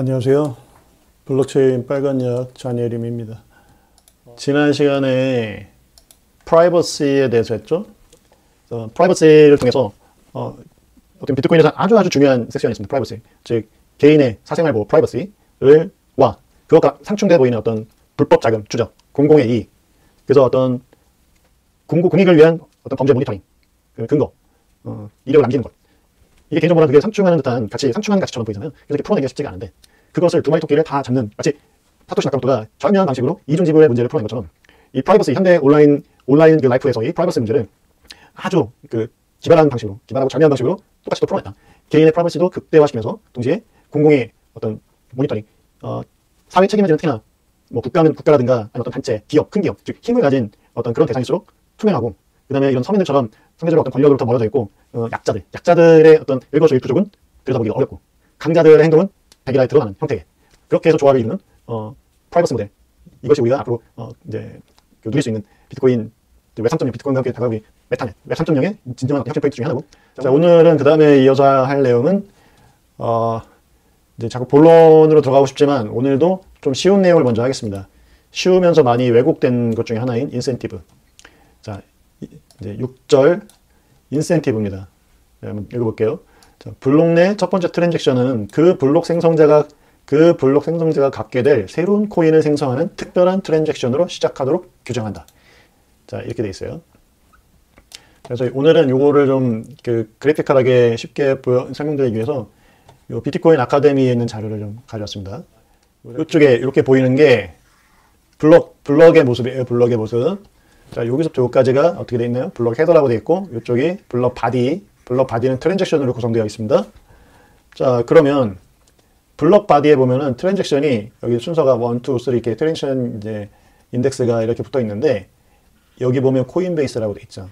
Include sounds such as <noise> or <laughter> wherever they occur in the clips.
안녕하세요. 블록체인 빨간약 자니에림입니다. 지난 시간에 프라이버시에 대해서 했죠. 어, 프라이버시를 통해서 어, 어떤 비트코인에서 아주 아주 중요한 섹션이 있습니다. 프라이버시. 즉 개인의 사생활 프라이버시를 와 그것과 상충돼 보이는 어떤 불법 자금 추적, 공공의 이익. 그래서 어떤 공고 공익을 위한 어떤 범죄 모니터링, 그 근거, 어, 이력을 남기는 것. 이게 개인정보랑 그게 상충하는 듯한 같이 상충하는 가치처럼 보이잖아요. 그래서 이렇게 풀어내기가 쉽지가 않은데 그것을 두 마리 토끼를 다 잡는 마치 사토시 나카모토가 절묘한 방식으로 이중 지불의 문제를 풀어낸 것처럼 이 프라이버시 현대 온라인 온라인 그 life에서의 프라이버시 문제를 아주 그 기발한 방식으로 기발하고 절묘한 방식으로 똑같이 또 풀어냈다. 개인의 프라이버시도 극대화시키면서 동시에 공공의 어떤 모니터링, 어, 사회 책임을 지는 특히나 뭐 국가는 국가라든가 아니면 어떤 단체, 기업, 큰 기업, 즉 힘을 가진 어떤 그런 대상일수록 투명하고 그다음에 이런 서민들처럼 상대적으로 어떤 권력으로부터 멀어져 있고 어, 약자들, 약자들의 어떤 일거수일투족은 들여다보기가 어렵고 강자들의 행동은 백일하에 드러나는 형태의 그렇게 해서 조합을 이루는 어, 프라이버시 모델 이것이 우리가 앞으로 어, 이제 그 누릴 수 있는 비트코인 웹 3.0 비트코인과 함께 다가올 메타넷 웹 3.0의 진정한 혁신 프로젝트 중에 하나고 자 오늘은 그 다음에 이어서 할 내용은 어, 이제 자꾸 본론으로 들어가고 싶지만 오늘도 좀 쉬운 내용을 먼저 하겠습니다. 쉬우면서 많이 왜곡된 것 중에 하나인 인센티브. 자, 이제 6절 인센티브입니다. 네, 한번 읽어볼게요. 자, 블록 내 첫 번째 트랜잭션은 그 블록 생성자가 그 블록 생성자가 갖게 될 새로운 코인을 생성하는 특별한 트랜잭션으로 시작하도록 규정한다. 자, 이렇게 돼 있어요. 그래서 오늘은 요거를 좀 그 그래픽하게 쉽게 보여, 설명드리기 위해서 요 비트코인 아카데미에 있는 자료를 좀 가져왔습니다. 이쪽에 이렇게 보이는 게 블럭, 블럭의 모습이에요. 블럭의 모습. 자, 여기서부터 여기까지가 어떻게 돼 있나요? 블럭 header라고 돼 있고, 이쪽이 블럭 body, 블럭 body는 transaction으로 구성되어 있습니다. 자, 그러면 블럭 body에 보면은 transaction이 여기 순서가 1, 2, 3 이렇게 transaction 이제 인덱스가 이렇게 붙어 있는데, 여기 보면 coinbase라고 돼 있죠.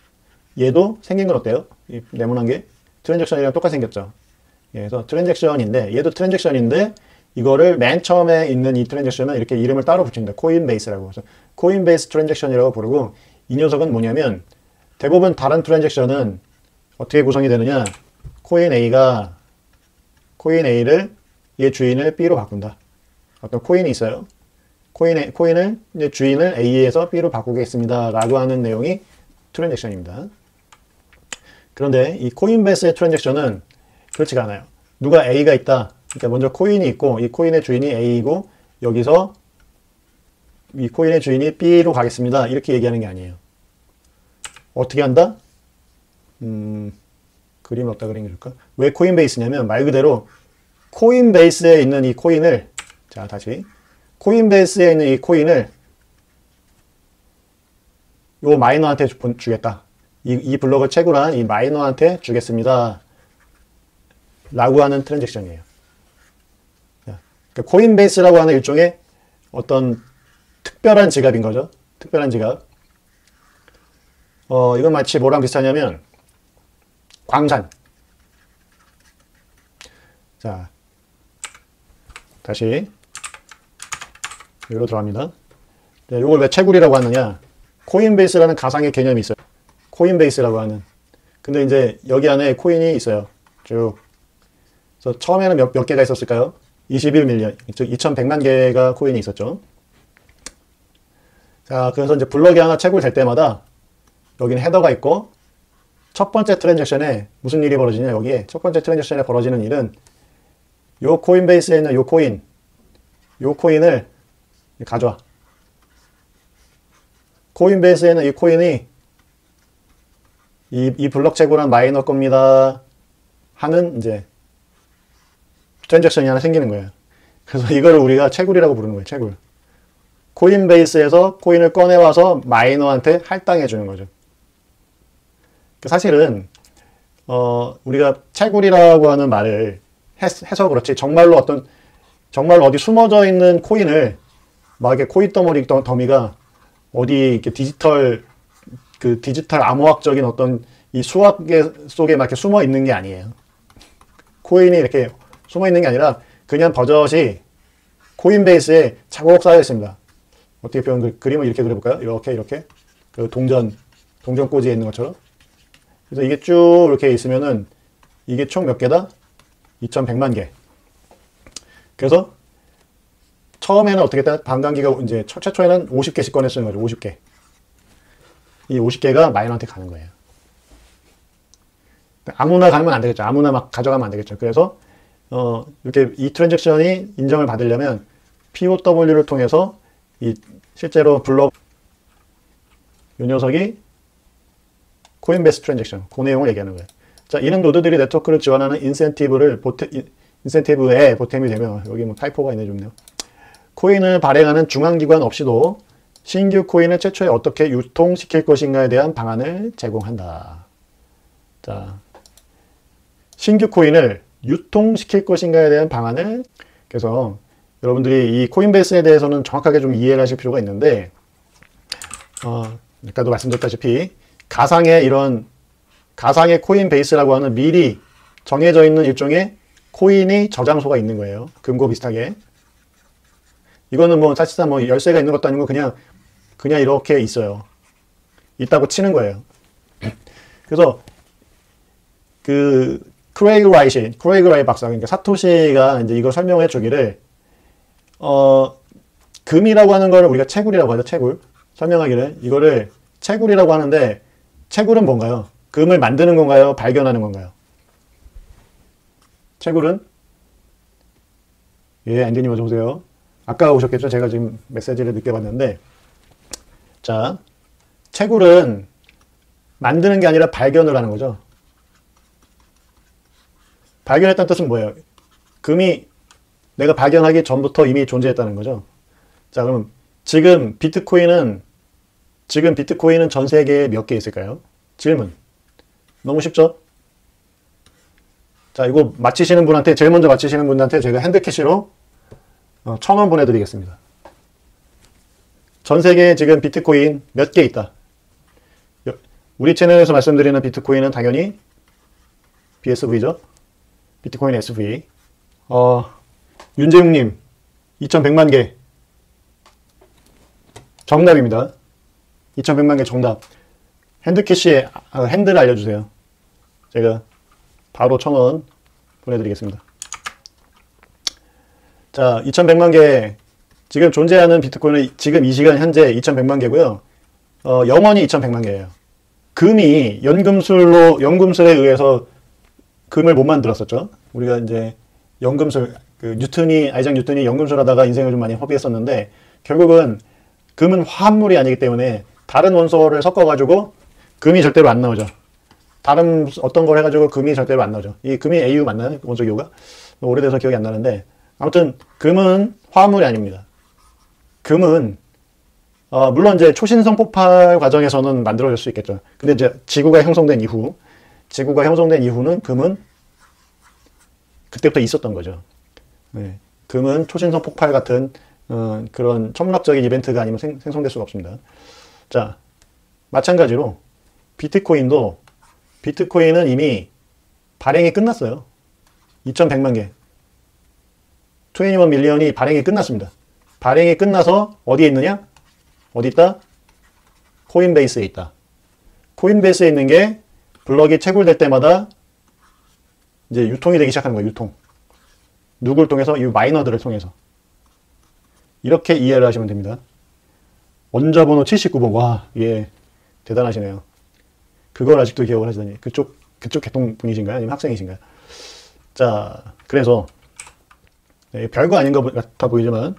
얘도 생긴 건 어때요? 이 네모난 게 transaction이랑 똑같이 생겼죠. 예, 그래서 transaction인데 얘도 transaction인데 이거를 맨 처음에 있는 이 transaction은 이렇게 이름을 따로 붙입니다. coinbase라고. 그래서 coinbase transaction이라고 부르고 이 녀석은 뭐냐면 대부분 다른 transaction은 어떻게 구성이 되느냐 코인 A가 코인 A를 얘 주인을 B로 바꾼다. 어떤 코인이 있어요. 코인, 코인을 이제 주인을 A에서 B로 바꾸겠습니다. 라고 하는 내용이 transaction입니다. 그런데 이 코인베이스의 트랜잭션은 그렇지가 않아요. 누가 A가 있다. 그러니까 먼저 코인이 있고 이 코인의 주인이 A이고 여기서 이 코인의 주인이 B로 가겠습니다. 이렇게 얘기하는 게 아니에요. 어떻게 한다? 음, 그림을 어디다 그림 줄까? 왜 코인베이스냐면 말 그대로 코인베이스에 있는 이 코인을 자 다시 코인베이스에 있는 이 코인을 요 마이너한테 주겠다. 이, 이 블록을 채굴한 이 마이너한테 주겠습니다. 라고 하는 트랜잭션이에요. 그러니까 코인베이스라고 하는 일종의 어떤 특별한 지갑인 거죠. 특별한 지갑. 어, 이건 마치 뭐랑 비슷하냐면 광산. 자, 다시 여기로 들어갑니다. 네, 이걸 왜 채굴이라고 하느냐? coinbase라는 가상의 개념이 있어요. coinbase라고 하는. 근데 이제 여기 안에 코인이 있어요. 쭉. 그래서 처음에는 몇, 몇 개가 있었을까요? 21 million, 즉 2100만 개가 코인이 있었죠. 자, 그래서 이제 블럭이 하나 채굴될 때마다 여기는 header가 있고 첫 번째 transaction에 무슨 일이 벌어지냐 여기에 첫 번째 transaction에 벌어지는 일은 요 coinbase에 있는 요 코인 요 코인을 가져와 coinbase에 있는 이 코인이 이, 이 블럭 채굴한 miner 겁니다 하는 이제 transaction이 하나 생기는 거예요. 그래서 이거를 우리가 채굴이라고 부르는 거예요. 채굴. coinbase에서 코인을 꺼내와서 miner한테 할당해 주는 거죠. 사실은 어, 우리가 채굴이라고 하는 말을 해서 그렇지 정말로 어떤 정말로 어디 숨어져 있는 코인을 막 이렇게 코인 덩어리 더미가 어디 이렇게 디지털 그 디지털 암호학적인 어떤 이 수학 속에 막 이렇게 숨어 있는 게 아니에요. 코인이 이렇게 숨어 있는 게 아니라 그냥 버젓이 코인베이스에 차곡 쌓여 있습니다. 어떻게 표현 그, 그림을 이렇게 그려볼까요? 이렇게 이렇게 그 동전 동전 꽂이에 있는 것처럼 그래서 이게 쭉 이렇게 있으면은 이게 총 몇 개다? 2100만 개. 그래서 처음에는 어떻게 했다? 반감기가 이제 최- 최초에는 50개씩 꺼내 쓰는 거죠. 50개. 이 50개가 마이너한테 가는 거예요. 아무나 가면 안 되겠죠. 아무나 막 가져가면 안 되겠죠. 그래서 어, 이렇게 이 트랜잭션이 인정을 받으려면 POW를 통해서 이 실제로 블록 이 녀석이 coinbase transaction 그 내용을 얘기하는 거예요. 자, 이런 노드들이 네트워크를 지원하는 인센티브를 보태, 인- 인센티브에 보탬이 되면 여기 뭐 typo가 있네 좀네요. 코인을 발행하는 중앙기관 없이도 신규 코인을 최초에 어떻게 유통시킬 것인가에 대한 방안을 제공한다. 자, 신규 코인을 유통시킬 것인가에 대한 방안을 그래서 여러분들이 이 코인베이스에 대해서는 정확하게 좀 이해를 하실 필요가 있는데 어, 아까도 말씀드렸다시피 가상의 이런 가상의 코인 베이스라고 하는 미리 정해져 있는 일종의 코인이 저장소가 있는 거예요. 금고 비슷하게. 이거는 뭐 사실상 뭐 열쇠가 있는 것도 아니고 그냥 그냥 이렇게 있어요. 있다고 치는 거예요. <clears throat> 그래서 그 크레이그 라이트, 크레이그 라이트 박사, 그러니까 사토시가 이제 이걸 설명해 주기를 어 금이라고 하는 거를 우리가 채굴이라고 하죠. 채굴. 설명하기를 이거를 채굴이라고 하는데 채굴은 뭔가요? 금을 만드는 건가요? 발견하는 건가요? 채굴은 예, 앤디님 어서 오세요. 아까 오셨겠죠? 제가 지금 메시지를 늦게 봤는데 자, 채굴은 만드는 게 아니라 발견을 하는 거죠. 발견했다는 뜻은 뭐예요? 금이 내가 발견하기 전부터 이미 존재했다는 거죠. 자, 그럼 지금 비트코인은 지금 비트코인은 전 세계에 몇 개 있을까요? 질문. 너무 쉽죠? 자, 이거 맞히시는 분한테 제일 먼저 맞히시는 분한테 제가 핸드캐시로 어, 천원 보내드리겠습니다. 전 세계에 지금 비트코인 몇 개 있다. 여- 우리 채널에서 말씀드리는 비트코인은 당연히 BSV죠. 비트코인 SV. 어, 윤재웅님, 2100만 개. 정답입니다. 2100만 개 정답. 핸드캐시의 아, 핸드를 알려주세요. 제가 바로 천원 보내드리겠습니다. 자, 2100만 개. 지금 존재하는 비트코인은 지금 이 시간 현재 2100만 개고요. 어, 영원히 2100만 개예요. 금이 연금술로, 연금술에 의해서 금을 못 만들었었죠. 우리가 이제 연금술, 그 뉴턴이, 아이작 뉴턴이 연금술 하다가 인생을 좀 많이 허비했었는데, 결국은 금은 화합물이 아니기 때문에 다른 원소를 섞어가지고 금이 절대로 안 나오죠. 다른 어떤 걸 해가지고 금이 절대로 안 나오죠. 이 금이 AU 맞나요? 원소 기호가? 뭐 오래돼서 기억이 안 나는데 아무튼 금은 화합물이 아닙니다. 금은 어, 물론 이제 초신성 폭발 과정에서는 만들어질 수 있겠죠. 근데 이제 지구가 형성된 이후 지구가 형성된 이후는 금은 그때부터 있었던 거죠. 네. 금은 초신성 폭발 같은 어, 그런 천문학적인 이벤트가 아니면 생, 생성될 수가 없습니다. 자, 마찬가지로 비트코인도 비트코인은 이미 발행이 끝났어요. 2100만 개. 21 밀리언이 발행이 끝났습니다. 발행이 끝나서 어디에 있느냐? 어디 있다? 코인베이스에 있다. 코인베이스에 있는 게 블럭이 채굴될 때마다 이제 유통이 되기 시작하는 거예요. 유통. 누굴 통해서? 이 마이너들을 통해서. 이렇게 이해를 하시면 됩니다. 원자번호 79번. 와, 예. 대단하시네요. 그걸 아직도 기억을 하시다니. 그쪽, 그쪽 개통 분이신가요? 아니면 학생이신가요? 자, 그래서, 네, 별거 아닌 것 같아 보이지만,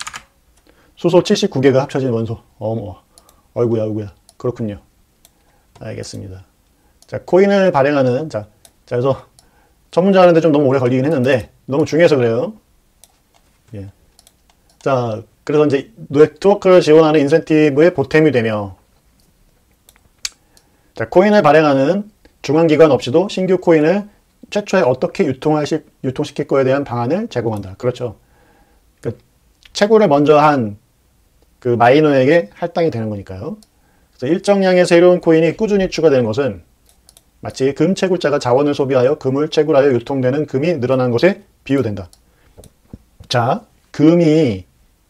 수소 79개가 합쳐진 원소. 어머, 어이구야, 어이구야. 그렇군요. 알겠습니다. 자, 코인을 발행하는, 자, 자, 그래서, 첫 문제 하는데 좀 너무 오래 걸리긴 했는데, 너무 중요해서 그래요. 예. 자, 그래서 이제 네트워크를 지원하는 인센티브에 보탬이 되며, 자, 코인을 발행하는 중앙기관 없이도 신규 코인을 최초에 어떻게 유통하실, 유통시킬 거에 대한 방안을 제공한다. 그렇죠. 그 채굴을 먼저 한 그 마이너에게 할당이 되는 거니까요. 그래서 일정량의 새로운 코인이 꾸준히 추가되는 것은 마치 금 채굴자가 자원을 소비하여 금을 채굴하여 유통되는 금이 늘어난 것에 비유된다. 자, 금이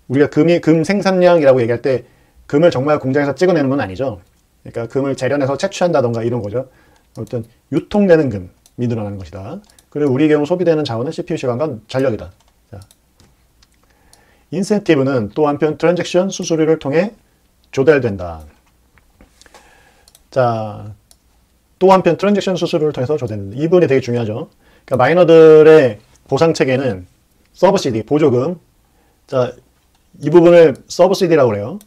우리가 금이 금 생산량이라고 얘기할 때 금을 정말 공장에서 찍어내는 건 아니죠. 그러니까 금을 제련해서 채취한다던가 이런 거죠. 아무튼 유통되는 금이 늘어나는 것이다. 그리고 우리 경우 소비되는 자원은 CPU 시간과 전력이다. 자. 인센티브는 또 한편 transaction 수수료를 통해 조달된다. 자, 또 한편 transaction 수수료를 통해서 조달된다. 이 부분이 되게 중요하죠. 그러니까 miner들의 보상 체계는 subsidy, 보조금. 자, 이 부분을 subsidy라고 그래요.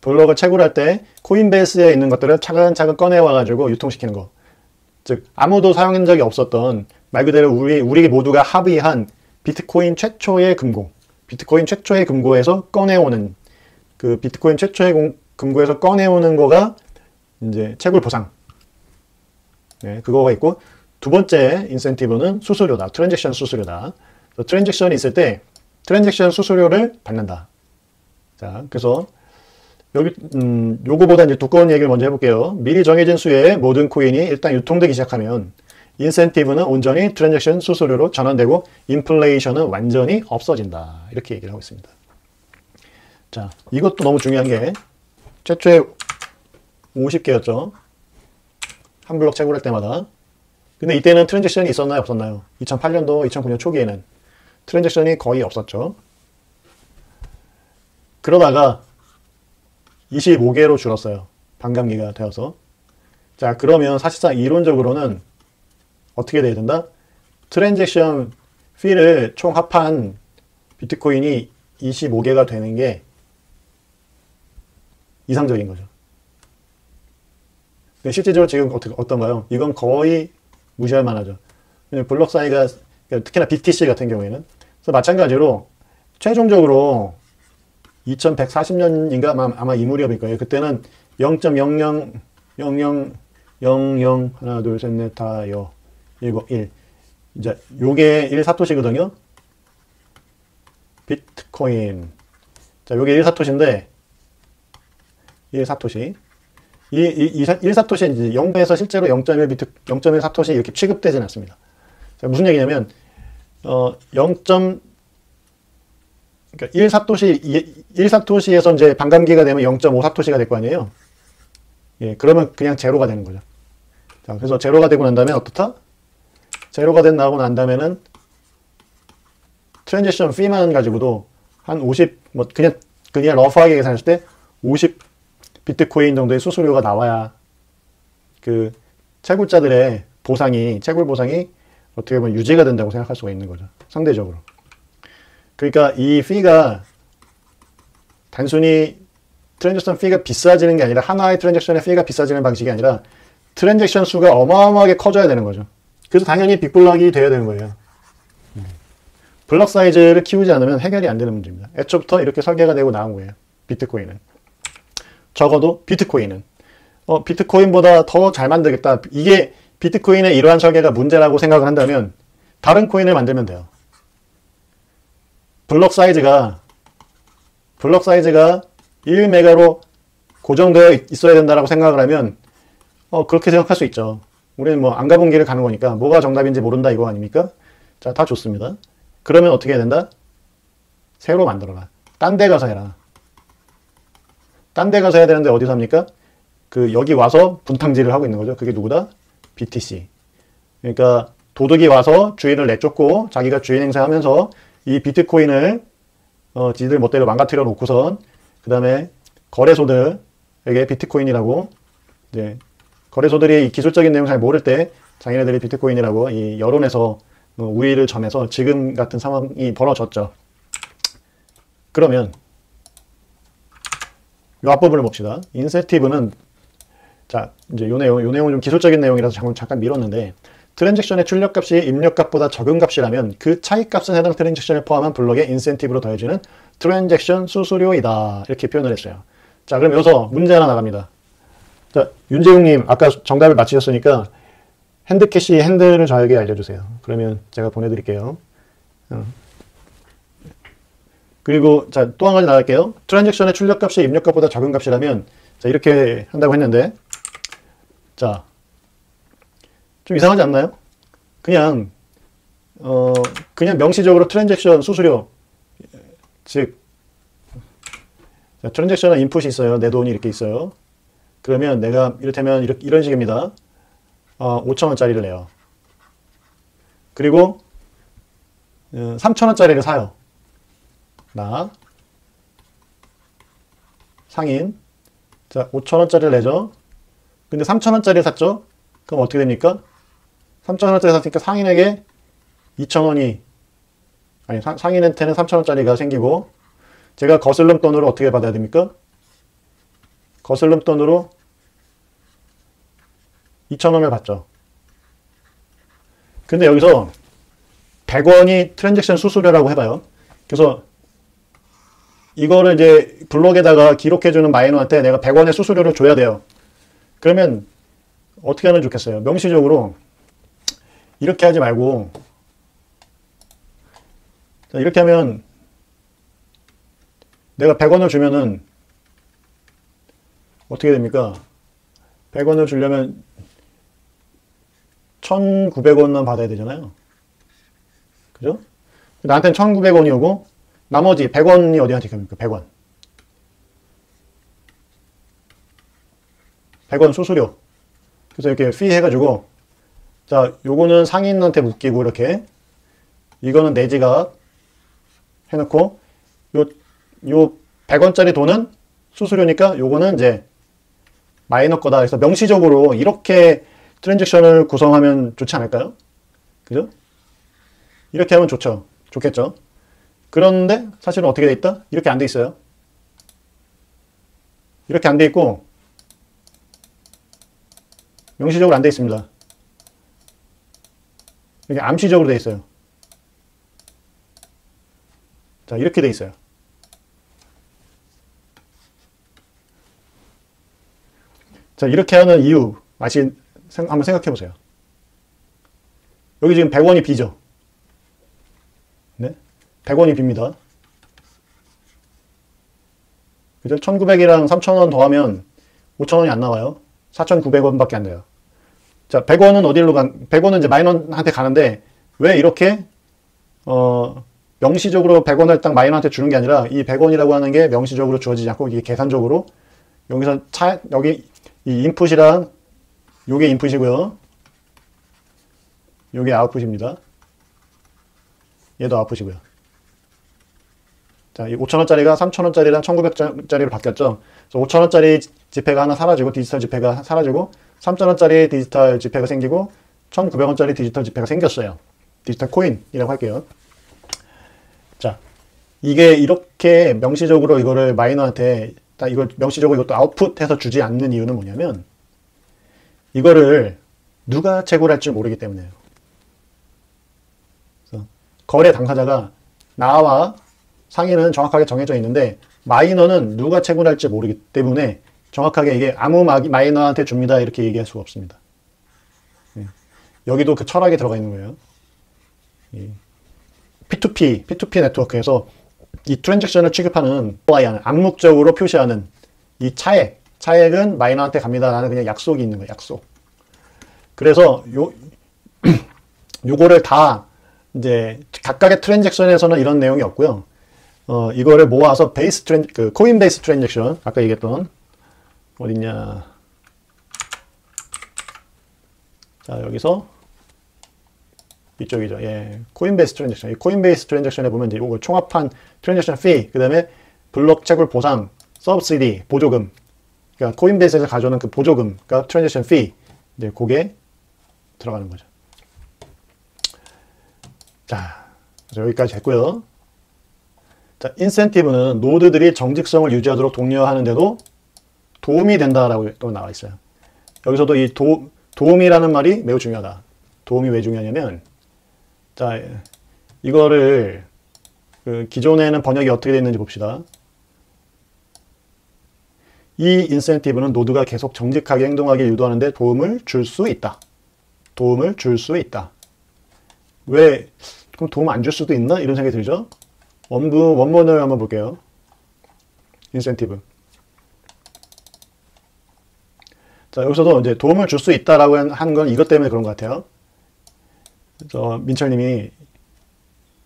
블록을 채굴할 때 coinbase에 있는 것들을 차근차근 꺼내와가지고 유통시키는 거. 즉, 아무도 사용한 적이 없었던 말 그대로 우리, 우리 모두가 합의한 비트코인 최초의 금고. 비트코인 최초의 금고에서 꺼내오는 그 비트코인 최초의 공, 금고에서 꺼내오는 거가 이제 채굴 보상. 네, 그거가 있고 두 번째 인센티브는 수수료다. transaction 수수료다. transaction이 있을 때 transaction 수수료를 받는다. 자, 그래서 여기 음, 요거보다 이제 두꺼운 얘기를 먼저 해볼게요. 미리 정해진 수의 모든 코인이 일단 유통되기 시작하면 인센티브는 온전히 transaction 수수료로 전환되고 인플레이션은 완전히 없어진다. 이렇게 얘기를 하고 있습니다. 자, 이것도 너무 중요한 게 최초에 50개였죠. 한 블록 채굴할 때마다. 근데 이때는 transaction이 있었나요? 없었나요? 2008년도, 2009년 초기에는 transaction이 거의 없었죠. 그러다가 25개로 줄었어요. 반감기가 되어서. 자, 그러면 사실상 이론적으로는 어떻게 돼야 된다? transaction 피를 총 합한 비트코인이 25개가 되는 게 이상적인 거죠. 근데 실제적으로 지금 어떤가요? 이건 거의 무시할 만하죠. 블록 사이가 특히나 BTC 같은 경우에는 그래서 마찬가지로 최종적으로 2140년인가 아마, 아마 이 무렵일 거예요. 그때는 0.000000 하나 둘 셋 넷 다 여 일곱 일 이제 요게 1사토시거든요. 비트코인 자 요게 1사토시인데 1사토시 이, 이, 이 1사토시 이제 0에서 실제로 0.1 비트 0.1 사토시 이렇게 취급되진 않습니다. 자, 무슨 얘기냐면 어, 0. 그러니까 1사토시, 1사토시에서 이제 반감기가 되면 0.5사토시가 될 거 아니에요? 예, 그러면 그냥 제로가 되는 거죠. 자, 그래서 제로가 되고 난 다음에 어떻다? 제로가 된 나오고 난 다음에는 transaction fee만 가지고도 한 50, 뭐, 그냥, 그냥 rough하게 계산했을 때 50 비트코인 정도의 수수료가 나와야 그 채굴자들의 보상이, 채굴 보상이 어떻게 보면 유지가 된다고 생각할 수가 있는 거죠. 상대적으로. 그러니까 이 fee가 단순히 transaction fee가 비싸지는 게 아니라 하나의 transaction의 fee가 비싸지는 방식이 아니라 transaction 수가 어마어마하게 커져야 되는 거죠. 그래서 당연히 big block이 돼야 되는 거예요. 블럭 사이즈를 키우지 않으면 해결이 안 되는 문제입니다. 애초부터 이렇게 설계가 되고 나온 거예요. 비트코인은. 적어도 비트코인은. 어, 비트코인보다 더 잘 만들겠다. 이게 비트코인의 이러한 설계가 문제라고 생각을 한다면 다른 코인을 만들면 돼요. 블록 사이즈가 블록 사이즈가 1메가로 고정되어 있어야 된다고 생각을 하면 어, 그렇게 생각할 수 있죠. 우리는 뭐 안 가본 길을 가는 거니까 뭐가 정답인지 모른다 이거 아닙니까? 자, 다 좋습니다. 그러면 어떻게 해야 된다? 새로 만들어라. 딴 데 가서 해라. 딴 데 가서 해야 되는데 어디서 합니까? 그 여기 와서 분탕질을 하고 있는 거죠. 그게 누구다? BTC. 그러니까 도둑이 와서 주인을 내쫓고 자기가 주인 행사하면서 이 비트코인을 어, 지들 멋대로 망가뜨려 놓고선 그 다음에 거래소들에게 비트코인이라고 이제 거래소들이 이 기술적인 내용 잘 모를 때 자기네들이 비트코인이라고 이 여론에서 뭐 우위를 점해서 지금 같은 상황이 벌어졌죠. 그러면 이 앞부분을 봅시다. 인센티브는 자, 이제 요 내용, 요 내용은 좀 기술적인 내용이라서 잠깐, 잠깐 밀었는데, transaction의 출력값이 입력값보다 적은 값이라면 그 차이값은 해당 transaction을 포함한 블록의 인센티브로 더해지는 transaction 수수료이다. 이렇게 표현을 했어요. 자, 그럼 여기서 문제 하나 나갑니다. 자, 윤재웅님, 아까 정답을 맞히셨으니까 HandCash 핸들을 저에게 알려주세요. 그러면 제가 보내드릴게요. 어. 그리고 자, 또 한 가지 나갈게요. transaction의 출력값이 입력값보다 적은 값이라면 자, 이렇게 한다고 했는데 자, 좀 이상하지 않나요? 그냥 어 그냥 명시적으로 트랜잭션 수수료 즉 자, 트랜잭션은 인풋이 있어요. 내 돈이 이렇게 있어요. 그러면 내가 이를테면 이렇게, 이런 식입니다. 어, 5천원짜리를 내요. 그리고 어, 3천원짜리를 사요. 나 상인 자 5천원짜리를 내죠. 근데 3천원짜리 샀죠. 그럼 어떻게 됩니까? 3천원짜리 샀으니까 상인에게 2천원이 아니 상, 상인한테는 3천원짜리가 생기고 제가 거슬름 돈으로 어떻게 받아야 됩니까? 거슬름 돈으로 2천원을 받죠. 근데 여기서 100원이 트랜잭션 수수료라고 해봐요. 그래서 이거를 이제 블록에다가 기록해주는 마이너한테 내가 100원의 수수료를 줘야 돼요. 그러면 어떻게 하면 좋겠어요? 명시적으로 이렇게 하지 말고 이렇게 하면 내가 100원을 주면은 어떻게 됩니까? 100원을 주려면 1,900원만 받아야 되잖아요. 그죠? 나한테는 1,900원이 오고 나머지 100원이 어디한테 갑니까? 100원. 100원 수수료. 그래서 이렇게 피 해가지고 자 요거는 상인한테 묶이고 이렇게 이거는 내 지갑 해놓고 요, 요 100원짜리 돈은 수수료니까 요거는 이제 마이너 거다. 그래서 명시적으로 이렇게 트랜잭션을 구성하면 좋지 않을까요? 그죠? 이렇게 하면 좋죠. 좋겠죠. 그런데 사실은 어떻게 돼 있다? 이렇게 안 돼 있어요. 이렇게 안 돼 있고 명시적으로 안 돼 있습니다. 이게 암시적으로 돼 있어요. 자, 이렇게 돼 있어요. 자, 이렇게 하는 이유 마치 한번 생각해 보세요. 여기 지금 100원이 비죠. 네? 100원이 빕니다. 그죠? 1900이랑 3000원 더하면 5000원이 안 나와요. 4900원밖에 안 돼요. 자, 100원은 어디로 간, 100원은 이제 마이너한테 가는데 왜 이렇게, 어, 명시적으로 100원을 딱 마이너한테 주는 게 아니라 이 100원이라고 하는 게 명시적으로 주어지지 않고 이게 계산적으로 여기서 차, 여기 이 인풋이랑 요게 인풋이고요. 요게 아웃풋입니다. 얘도 아웃풋이고요. 자, 이 5천원짜리가 3천원짜리랑 1900짜리로 바뀌었죠. 그래서 5천원짜리 지폐가 하나 사라지고 디지털 지폐가 사라지고 3천원짜리 디지털 지폐가 생기고 1900원짜리 디지털 지폐가 생겼어요. 디지털 코인이라고 할게요. 자, 이게 이렇게 명시적으로 이거를 마이너한테 딱 이걸 명시적으로 이것도 아웃풋해서 주지 않는 이유는 뭐냐면 이거를 누가 채굴할 줄 모르기 때문에요. 거래 당사자가 나와 상인은 정확하게 정해져 있는데 마이너는 누가 채굴할지 모르기 때문에 정확하게 이게 아무 마이너한테 줍니다 이렇게 얘기할 수가 없습니다. 예. 여기도 그 철학이 들어가 있는 거예요. P2P, P2P 네트워크에서 이 트랜잭션을 취급하는 암묵적으로 표시하는 이 차액, 차액은 마이너한테 갑니다. 라는 그냥 약속이 있는 거예요. 약속. 그래서 요 <clears throat> 요거를 다 이제 각각의 트랜잭션에서는 이런 내용이 없고요. 어, 이거를 모아서 base tran 그 coinbase transaction 아까 얘기했던 어딨냐 자 여기서 이쪽이죠. 예. coinbase transaction. 이 coinbase transaction에 보면 이제 이거 총합한 transaction fee, 그 다음에 블록 채굴 보상, subsidy, 보조금. 그러니까 coinbase에서 가져오는 그 보조금, 그러니까 transaction fee. 이제 그게 들어가는 거죠. 자, 여기까지 했고요. 자, 인센티브는 노드들이 정직성을 유지하도록 독려하는데도 도움이 된다라고 또 나와 있어요. 여기서도 이 도, 도움이라는 말이 매우 중요하다. 도움이 왜 중요하냐면 자, 이거를 그 기존에는 번역이 어떻게 되어 있는지 봅시다. 이 인센티브는 노드가 계속 정직하게 행동하게 유도하는 데 도움을 줄 수 있다. 도움을 줄 수 있다. 왜 그럼 도움 안 줄 수도 있나? 이런 생각이 들죠? 원부, 원본을 한번 볼게요. 인센티브. 자, 여기서도 이제 도움을 줄 수 있다라고 하는 건 이것 때문에 그런 것 같아요. 저 민철님이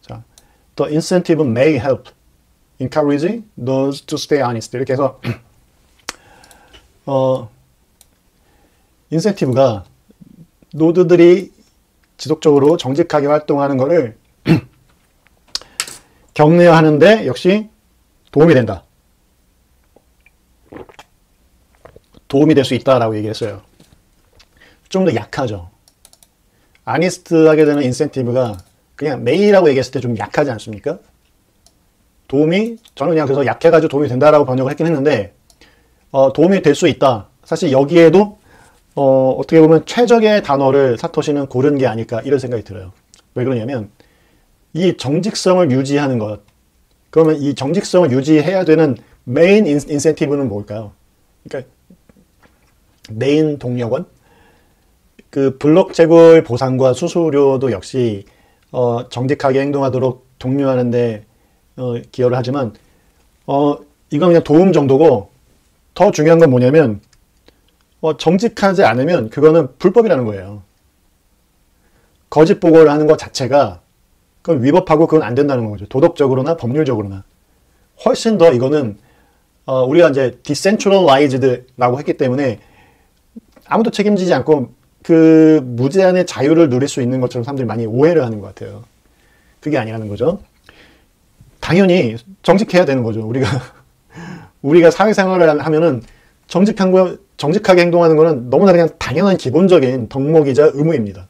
자, the incentive may help encouraging those to stay honest 이렇게 해서 <clears throat> 어 인센티브가 노드들이 지속적으로 정직하게 활동하는 것을 <clears throat> 격려하는데 역시 도움이 된다. 도움이 될 수 있다라고 얘기했어요. 좀 더 약하죠. 아니스트하게 되는 인센티브가 그냥 메이라고 얘기했을 때 좀 약하지 않습니까? 도움이 저는 그냥 그래서 약해가지고 도움이 된다라고 번역을 했긴 했는데 어, 도움이 될 수 있다. 사실 여기에도 어, 떻게 보면 최적의 단어를 사토시는 고른 게 아닐까 이런 생각이 들어요. 왜 그러냐면 이 정직성을 유지하는 것 그러면 이 정직성을 유지해야 되는 메인 인센티브는 뭘까요? 그러니까 메인 동력원 그 블록 채굴 보상과 수수료도 역시 어, 정직하게 행동하도록 독려하는데 어, 기여를 하지만 어, 이건 그냥 도움 정도고 더 중요한 건 뭐냐면 어, 정직하지 않으면 그거는 불법이라는 거예요. 거짓 보고를 하는 것 자체가 그건 위법하고 그건 안 된다는 거죠. 도덕적으로나 법률적으로나. 훨씬 더 이거는 어, 우리가 이제 decentralized라고 했기 때문에 아무도 책임지지 않고 그 무제한의 자유를 누릴 수 있는 것처럼 사람들이 많이 오해를 하는 것 같아요. 그게 아니라는 거죠. 당연히 정직해야 되는 거죠. 우리가 <laughs> 우리가 사회생활을 하면은 정직한 거 정직하게 행동하는 거는 너무나 그냥 당연한 기본적인 덕목이자 의무입니다.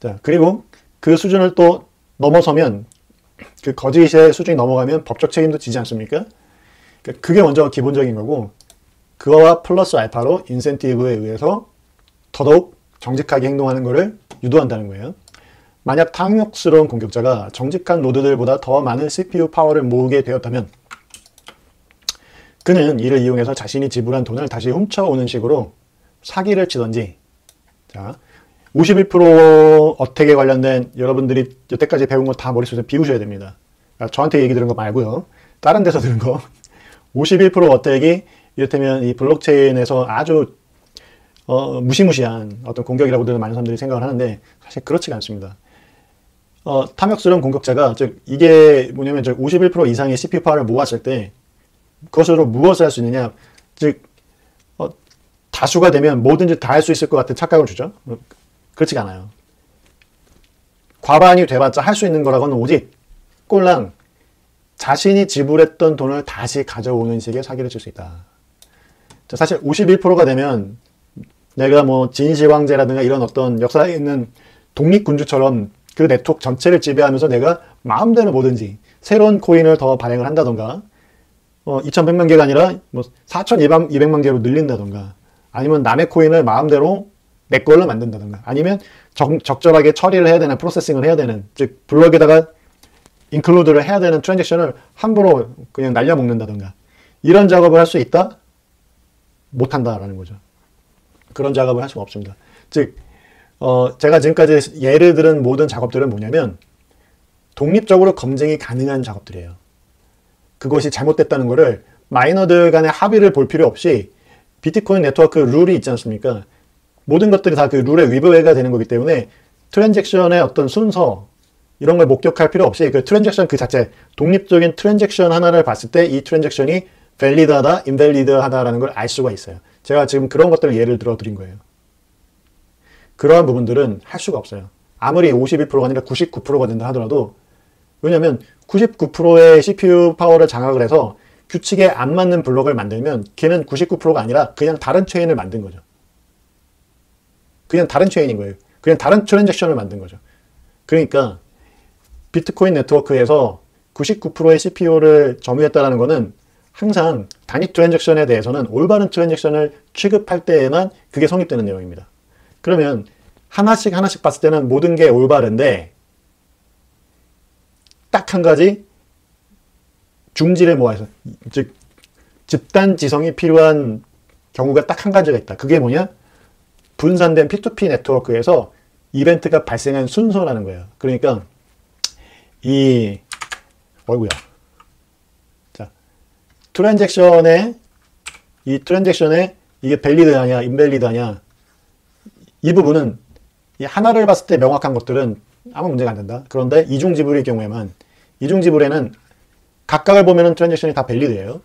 자, 그리고 그 수준을 또 넘어서면 그 거짓의 수준이 넘어가면 법적 책임도 지지 않습니까? 그러니까 그게 먼저 기본적인 거고 그거와 플러스 알파로 인센티브에 의해서 더더욱 정직하게 행동하는 것을 유도한다는 거예요. 만약 탐욕스러운 공격자가 정직한 노드들보다 더 많은 CPU 파워를 모으게 되었다면 그는 이를 이용해서 자신이 지불한 돈을 다시 훔쳐오는 식으로 사기를 치던지 자, 51% 어택에 관련된 여러분들이 여태까지 배운 거 다 머릿속에 비우셔야 됩니다. 그러니까 저한테 얘기 들은 거 말고요. 다른 데서 들은 거. 51% 어택이 이를테면 이 블록체인에서 아주 어, 무시무시한 어떤 공격이라고들 많은 사람들이 생각을 하는데 사실 그렇지가 않습니다. 어, 탐욕스러운 공격자가 즉 이게 뭐냐면 51% 이상의 CPU 파워를 모았을 때 그것으로 무엇을 할 수 있느냐 즉 어, 다수가 되면 뭐든지 다 할 수 있을 것 같은 착각을 주죠. 어, 그렇지가 않아요. 과반이 돼봤자 할 수 있는 거라고는 오직 꼴랑 자신이 지불했던 돈을 다시 가져오는 식의 사기를 칠 수 있다. 사실 51%가 되면 내가 뭐 진시황제라든가 이런 어떤 역사에 있는 독립군주처럼 그 네트워크 전체를 지배하면서 내가 마음대로 뭐든지 새로운 코인을 더 발행을 한다던가 어, 2100만 개가 아니라 뭐 4200만 개로 늘린다던가 아니면 남의 코인을 마음대로 내 걸로 만든다던가 아니면 적, 적절하게 처리를 해야 되는 프로세싱을 해야 되는 즉 블럭에다가 인클루드를 해야 되는 트랜잭션을 함부로 그냥 날려먹는다던가 이런 작업을 할 수 있다? 못한다라는 거죠. 그런 작업을 할 수가 없습니다. 즉 어, 제가 지금까지 예를 들은 모든 작업들은 뭐냐면 독립적으로 검증이 가능한 작업들이에요. 그것이 잘못됐다는 것을 마이너들 간의 합의를 볼 필요 없이 비트코인 네트워크 룰이 있지 않습니까? 모든 것들이 다 그 룰에 위배가 되는 거기 때문에 transaction의 어떤 순서 이런 걸 목격할 필요 없이 그 transaction 그 자체 독립적인 transaction 하나를 봤을 때 이 transaction이 valid하다, invalid하다라는 걸 알 수가 있어요. 제가 지금 그런 것들을 예를 들어 드린 거예요. 그러한 부분들은 할 수가 없어요. 아무리 51%가 아니라 99%가 된다 하더라도 왜냐하면 99%의 CPU 파워를 장악을 해서 규칙에 안 맞는 블록을 만들면 걔는 99%가 아니라 그냥 다른 체인을 만든 거죠. 그냥 다른 체인인 거예요. 그냥 다른 트랜잭션을 만든 거죠. 그러니까 비트코인 네트워크에서 99%의 CPU를 점유했다는 것은 항상 단위 트랜잭션에 대해서는 올바른 트랜잭션을 취급할 때에만 그게 성립되는 내용입니다. 그러면 하나씩 하나씩 봤을 때는 모든 게 올바른데 딱 한 가지 중지를 모아서 즉 집단 지성이 필요한 경우가 딱 한 가지가 있다. 그게 뭐냐? 분산된 P2P 네트워크에서 이벤트가 발생한 순서라는 거예요. 그러니까 이 어이구야. 자, 트랜잭션에 이 트랜잭션에 이게 밸리드하냐, 인밸리드하냐 이 부분은 하나를 봤을 때 명확한 것들은 아무 문제가 안 된다. 그런데 이중 지불의 경우에만 이중 지불에는 각각을 보면은 transaction이 다 valid예요.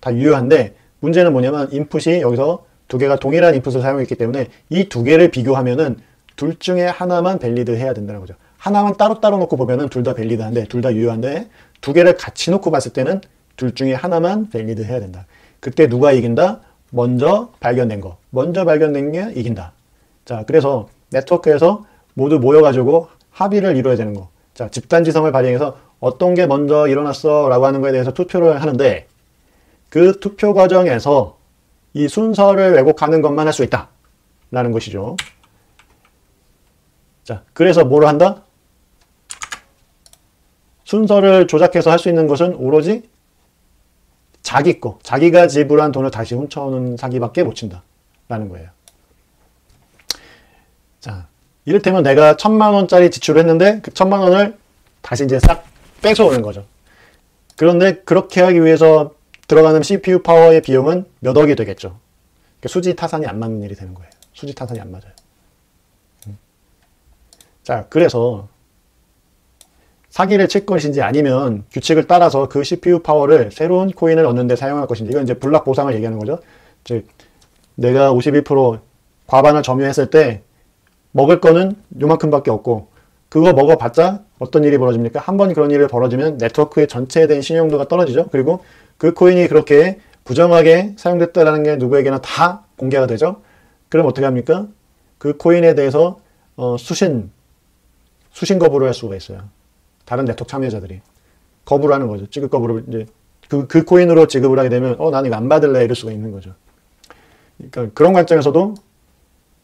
다 유효한데 문제는 뭐냐면 인풋이 여기서 두 개가 동일한 인풋을 사용했기 때문에 이 두 개를 비교하면은 둘 중에 하나만 valid 해야 된다는 거죠. 하나만 따로따로 놓고 보면은 둘 다 valid한데 둘 다 유효한데 두 개를 같이 놓고 봤을 때는 둘 중에 하나만 valid 해야 된다. 그때 누가 이긴다? 먼저 발견된 거. 먼저 발견된 게 이긴다. 자, 그래서 네트워크에서 모두 모여가지고 합의를 이루어야 되는 거. 자, 집단지성을 발휘해서 어떤 게 먼저 일어났어 라고 하는 거에 대해서 투표를 하는데 그 투표 과정에서 이 순서를 왜곡하는 것만 할 수 있다. 라는 것이죠. 자, 그래서 뭐를 한다? 순서를 조작해서 할 수 있는 것은 오로지 자기 거, 자기가 지불한 돈을 다시 훔쳐오는 사기밖에 못 친다. 라는 거예요. 자, 이를테면 내가 천만 원짜리 지출을 했는데 그 천만 원을 다시 이제 싹 뺏어오는 거죠. 그런데 그렇게 하기 위해서 들어가는 CPU 파워의 비용은 몇 억이 되겠죠. 그러니까 수지 타산이 안 맞는 일이 되는 거예요. 수지 타산이 안 맞아요. 음. 자, 그래서 사기를 칠 것인지 아니면 규칙을 따라서 그 CPU 파워를 새로운 코인을 얻는데 사용할 것인지 이건 이제 블락 보상을 얘기하는 거죠. 즉 내가 51% 과반을 점유했을 때 먹을 거는 요만큼밖에 없고 그거 먹어봤자 어떤 일이 벌어집니까? 한 번 그런 일이 벌어지면 네트워크의 전체에 대한 신용도가 떨어지죠. 그리고 그 코인이 그렇게 부정하게 사용됐다라는 게 누구에게나 다 공개가 되죠. 그럼 어떻게 합니까? 그 코인에 대해서 어, 수신 수신 거부를 할 수가 있어요. 다른 네트워크 참여자들이 거부를 하는 거죠. 지급 거부를 이제 그, 그 코인으로 지급을 하게 되면 어 나는 이거 안 받을래 이럴 수가 있는 거죠. 그러니까 그런 관점에서도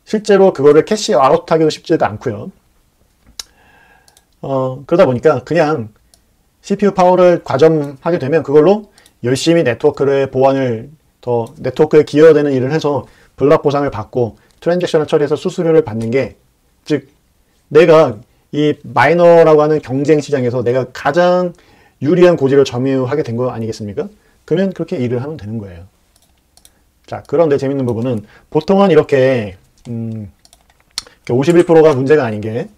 실제로 그거를 cash out하기도 쉽지가 않고요. 어, 그러다 보니까 그냥 CPU 파워를 과점하게 되면 그걸로 열심히 네트워크를 보안을 더 네트워크에 기여되는 일을 해서 블락 보상을 받고 transaction을 처리해서 수수료를 받는 게 즉 내가 이 miner라고 하는 경쟁 시장에서 내가 가장 유리한 고지를 점유하게 된 거 아니겠습니까? 그러면 그렇게 일을 하면 되는 거예요. 자, 그런데 재밌는 부분은 보통은 이렇게 음, 51%가 문제가 아닌 게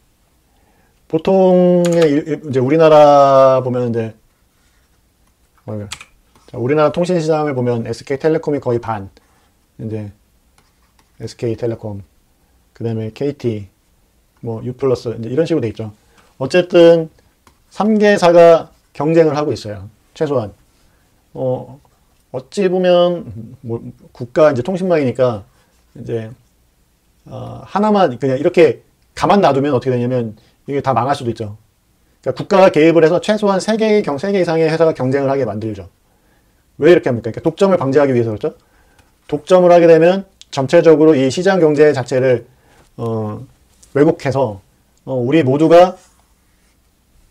보통의 이제 우리나라 보면 이제 자, 우리나라 통신 시장을 보면 SK텔레콤이 거의 반 이제 SK텔레콤 그 다음에 KT 뭐 U 플러스 이런 식으로 돼 있죠. 어쨌든 3개사가 경쟁을 하고 있어요. 최소한 어 어찌 보면 뭐 국가 이제 통신망이니까 이제 어, 하나만 그냥 이렇게 가만 놔두면 어떻게 되냐면 이게 다 망할 수도 있죠. 그러니까 국가가 개입을 해서 최소한 3개, 경, 3개 이상의 회사가 경쟁을 하게 만들죠. 왜 이렇게 합니까? 그러니까 독점을 방지하기 위해서 그렇죠? 독점을 하게 되면 전체적으로 이 시장 경제 자체를 어, 왜곡해서 어, 우리 모두가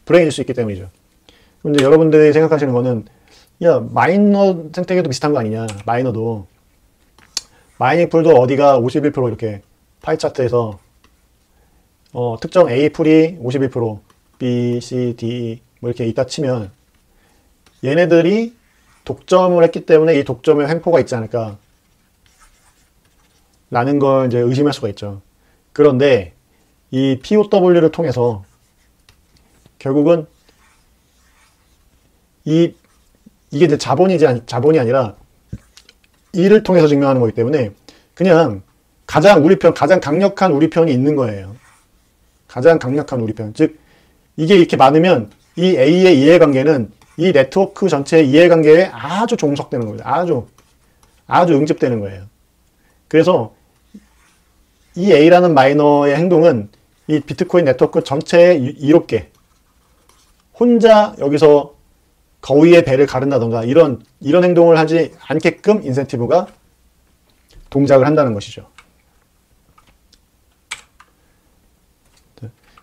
불행해질 수 있기 때문이죠. 근데 여러분들이 생각하시는 거는 야 마이너 생태계도 비슷한 거 아니냐 마이너도 마이닝 풀도 어디가 51% 이렇게 파이 차트에서 어, 특정 A 풀이 51%, B, C, D 뭐 이렇게 있다 치면 얘네들이 독점을 했기 때문에 이 독점의 횡포가 있지 않을까 라는 걸 이제 의심할 수가 있죠. 그런데 이 POW를 통해서 결국은 이 이게 이제 자본이지 자본이 아니라 이를 통해서 증명하는 거기 때문에 그냥 가장 우리 편, 가장 강력한 우리 편이 있는 거예요. 가장 강력한 우리 편. 즉, 이게 이렇게 많으면 이 A의 이해관계는 이 네트워크 전체의 이해관계에 아주 종속되는 거예요. 아주, 아주 응집되는 거예요. 그래서 이 A라는 마이너의 행동은 이 비트코인 네트워크 전체에 이롭게 혼자 여기서 거위의 배를 가른다던가 이런, 이런 행동을 하지 않게끔 인센티브가 동작을 한다는 것이죠.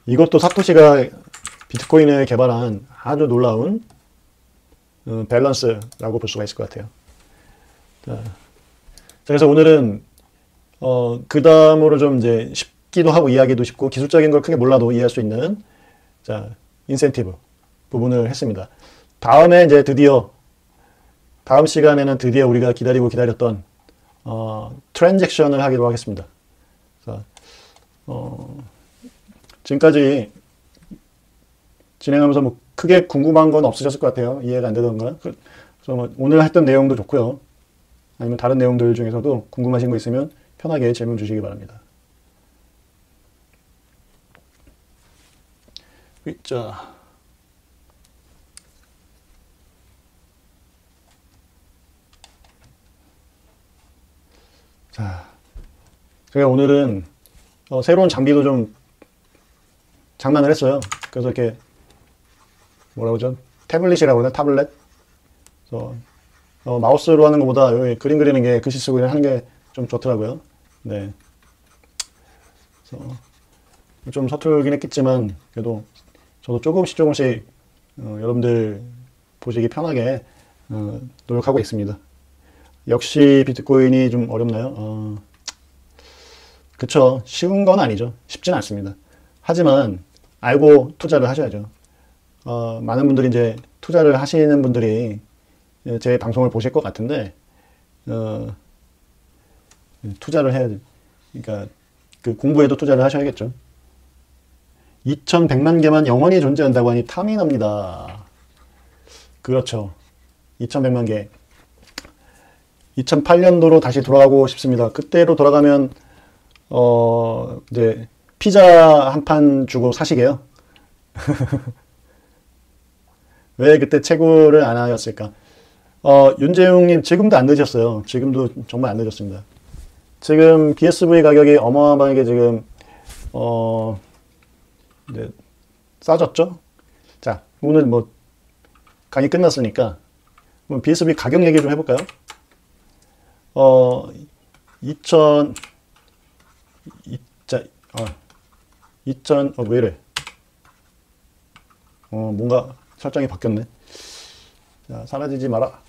이것도 사토시가 비트코인을 개발한 아주 놀라운 어, 밸런스라고 볼 수가 있을 것 같아요. 자, 그래서 오늘은 어, 그 다음으로 좀 이제 쉽 기도 하고 이해하기도 쉽고 기술적인 걸 크게 몰라도 이해할 수 있는 자 인센티브 부분을 했습니다. 다음에 이제 드디어 다음 시간에는 드디어 우리가 기다리고 기다렸던 어, transaction을 하기로 하겠습니다. 자, 어, 지금까지 진행하면서 뭐 크게 궁금한 건 없으셨을 것 같아요. 이해가 안 되던가. 그, 그래서 뭐 오늘 했던 내용도 좋고요. 아니면 다른 내용들 중에서도 궁금하신 거 있으면 편하게 질문 주시기 바랍니다. 자. 자, 제가 오늘은 어, 새로운 장비도 좀 장난을 했어요. 그래서 이렇게 뭐라고 하죠? 태블릿이라고 하나 타블렛? 그래서 어, 마우스로 하는 것보다 여기 그림 그리는 게 글씨 쓰고 하는 게 좀 좋더라고요. 네. 그래서 좀 서툴긴 했겠지만 그래도 저도 조금씩 조금씩 어, 여러분들 보시기 편하게 어, 노력하고 있습니다. 역시 비트코인이 좀 어렵나요? 어, 그쵸. 쉬운 건 아니죠. 쉽진 않습니다. 하지만 알고 투자를 하셔야죠. 어, 많은 분들이 이제 투자를 하시는 분들이 제 방송을 보실 것 같은데 어, 투자를 해야 돼. 그러니까 그 공부에도 투자를 하셔야겠죠. 2100만 개만 영원히 존재한다고 하니 탐이 납니다. 그렇죠. 2100만 개. 2008년도로 다시 돌아가고 싶습니다. 그때로 돌아가면 어 이제 피자 한 판 주고 사시게요. <laughs> 왜 그때 채굴을 안 하였을까? 어, 윤재웅님 지금도 안 늦었어요. 지금도 정말 안 늦었습니다. 지금 BSV 가격이 어마어마하게 지금 어 이제 싸졌죠? 자 오늘 뭐 강의 끝났으니까 BSV 가격 얘기 좀 해볼까요? 어 2000, 자, 어, 2000, 어, 왜 이래? 어, 뭔가 설정이 바뀌었네. 자, 사라지지 마라.